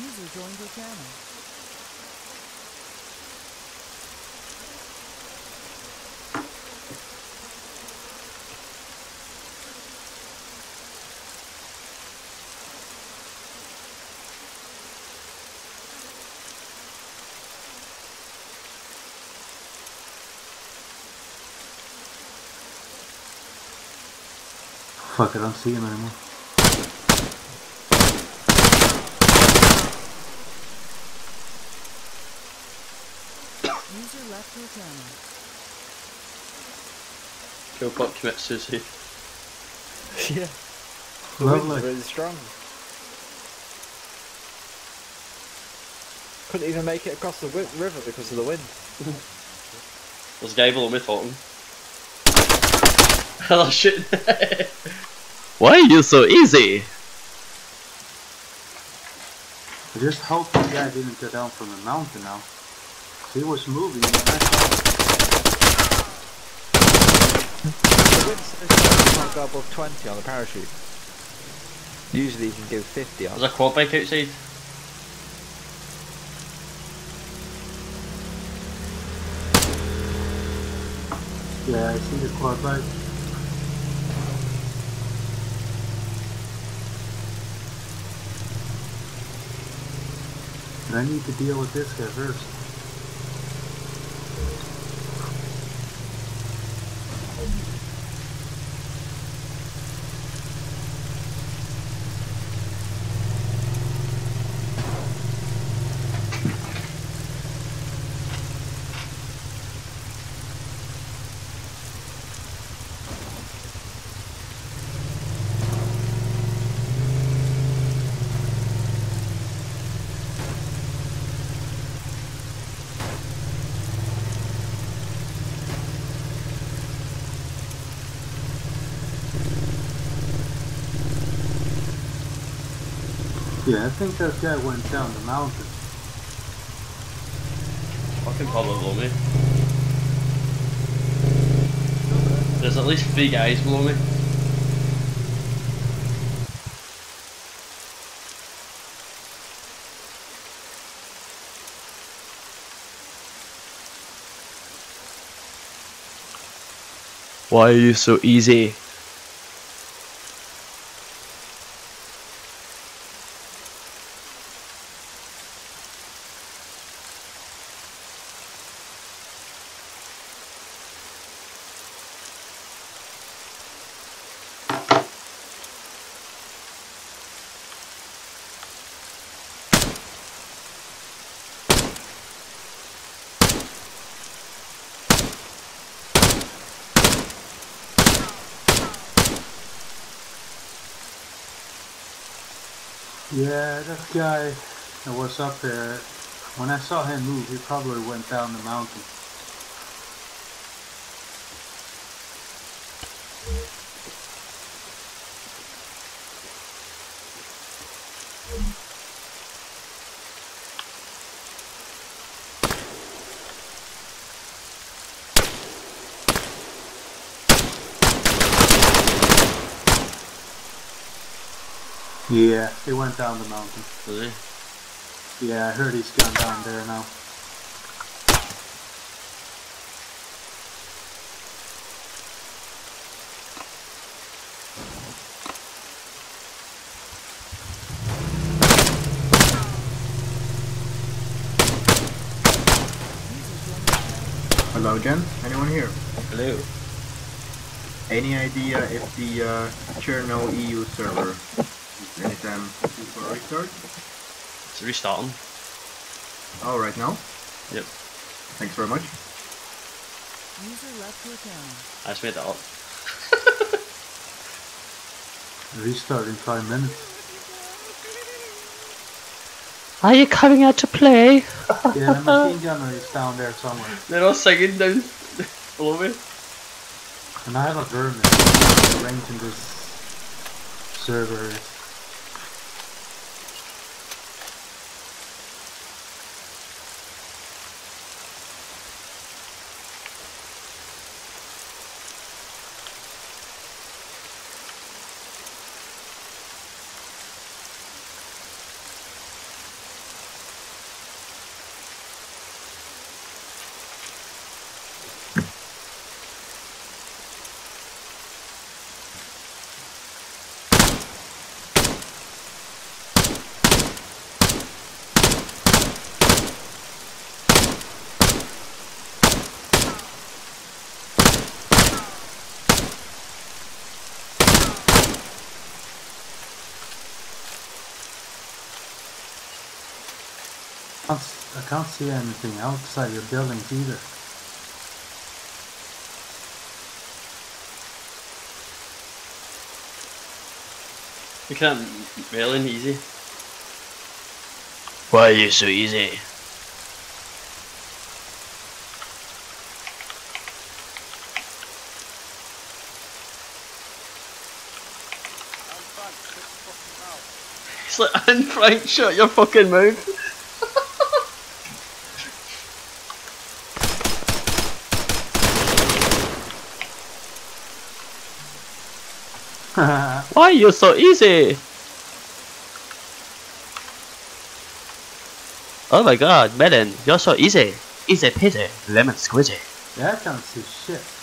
User joined your channel. Fuck, I don't see him anymore. User left your channel. Killpot commits suicide. yeah. The winds are Lovely. really strong. Couldn't even make it across the wi- river because of the wind. There's a guy below me talking. (laughs) oh shit. (laughs) Why are you so easy? I just hope the guy didn't go down from the mountain now. He was moving. and I thought, The wind says you can't go above 20 on the parachute. Usually you can go 50 on. There's a quad bike outside. Yeah, I see the quad bike. I need to deal with this guy first. Yeah, I think that guy went down the mountain. Fucking probably below me. There's at least three guys below me. Why are you so easy? Yeah, that guy that was up there, when I saw him move, he probably went down the mountain. Yeah, he went down the mountain. Really? Yeah, I heard he's gone down there now. Hello again. Anyone here? Hello. Any idea if the uh, Cherno EU server is anytime due for a restart? It's restarting. Oh, right now? Yep. Thanks very much. User left your channel. I just made that up. (laughs) Restart in five minutes. Are you coming out to play? (laughs) Yeah, the machine gunner is down there somewhere. They're all singing down (laughs) below me. And I have a vermin ranked in this server. I can't, s- I can't see anything outside your buildings either. You can't really easy. Why are you so easy? I'm shut the fucking mouth. It's like, and Frank, shut your fucking mouth. Why you so easy? Oh my god, Melon, you're so easy. Easy peasy, lemon squeezy. That sounds can't shit.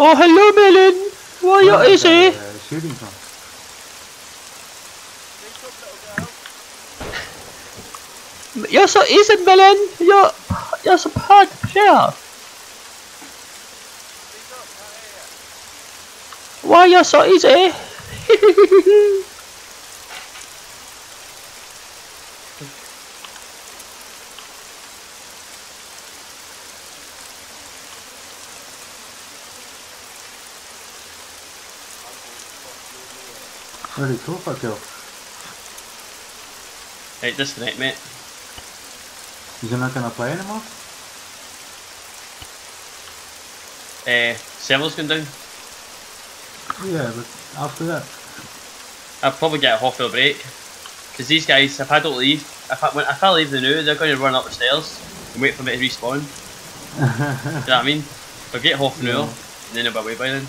Oh, hello, Melon. Why are you is easy? uh, shooting girl. You're so easy, Melon. You're, you're so hard player. Why you're so easy? (laughs) Really cool, fuck you. Right, disconnect, mate. You're not gonna play anymore? Uh, server's going down. Yeah, but after that. I'll probably get a half hour break. Because these guys, if I don't leave, if I, when, if I leave the new, they're going to run up the stairs and wait for me to respawn. (laughs) Do you know what I mean? I'll get half an hour, and then I'll be away by then.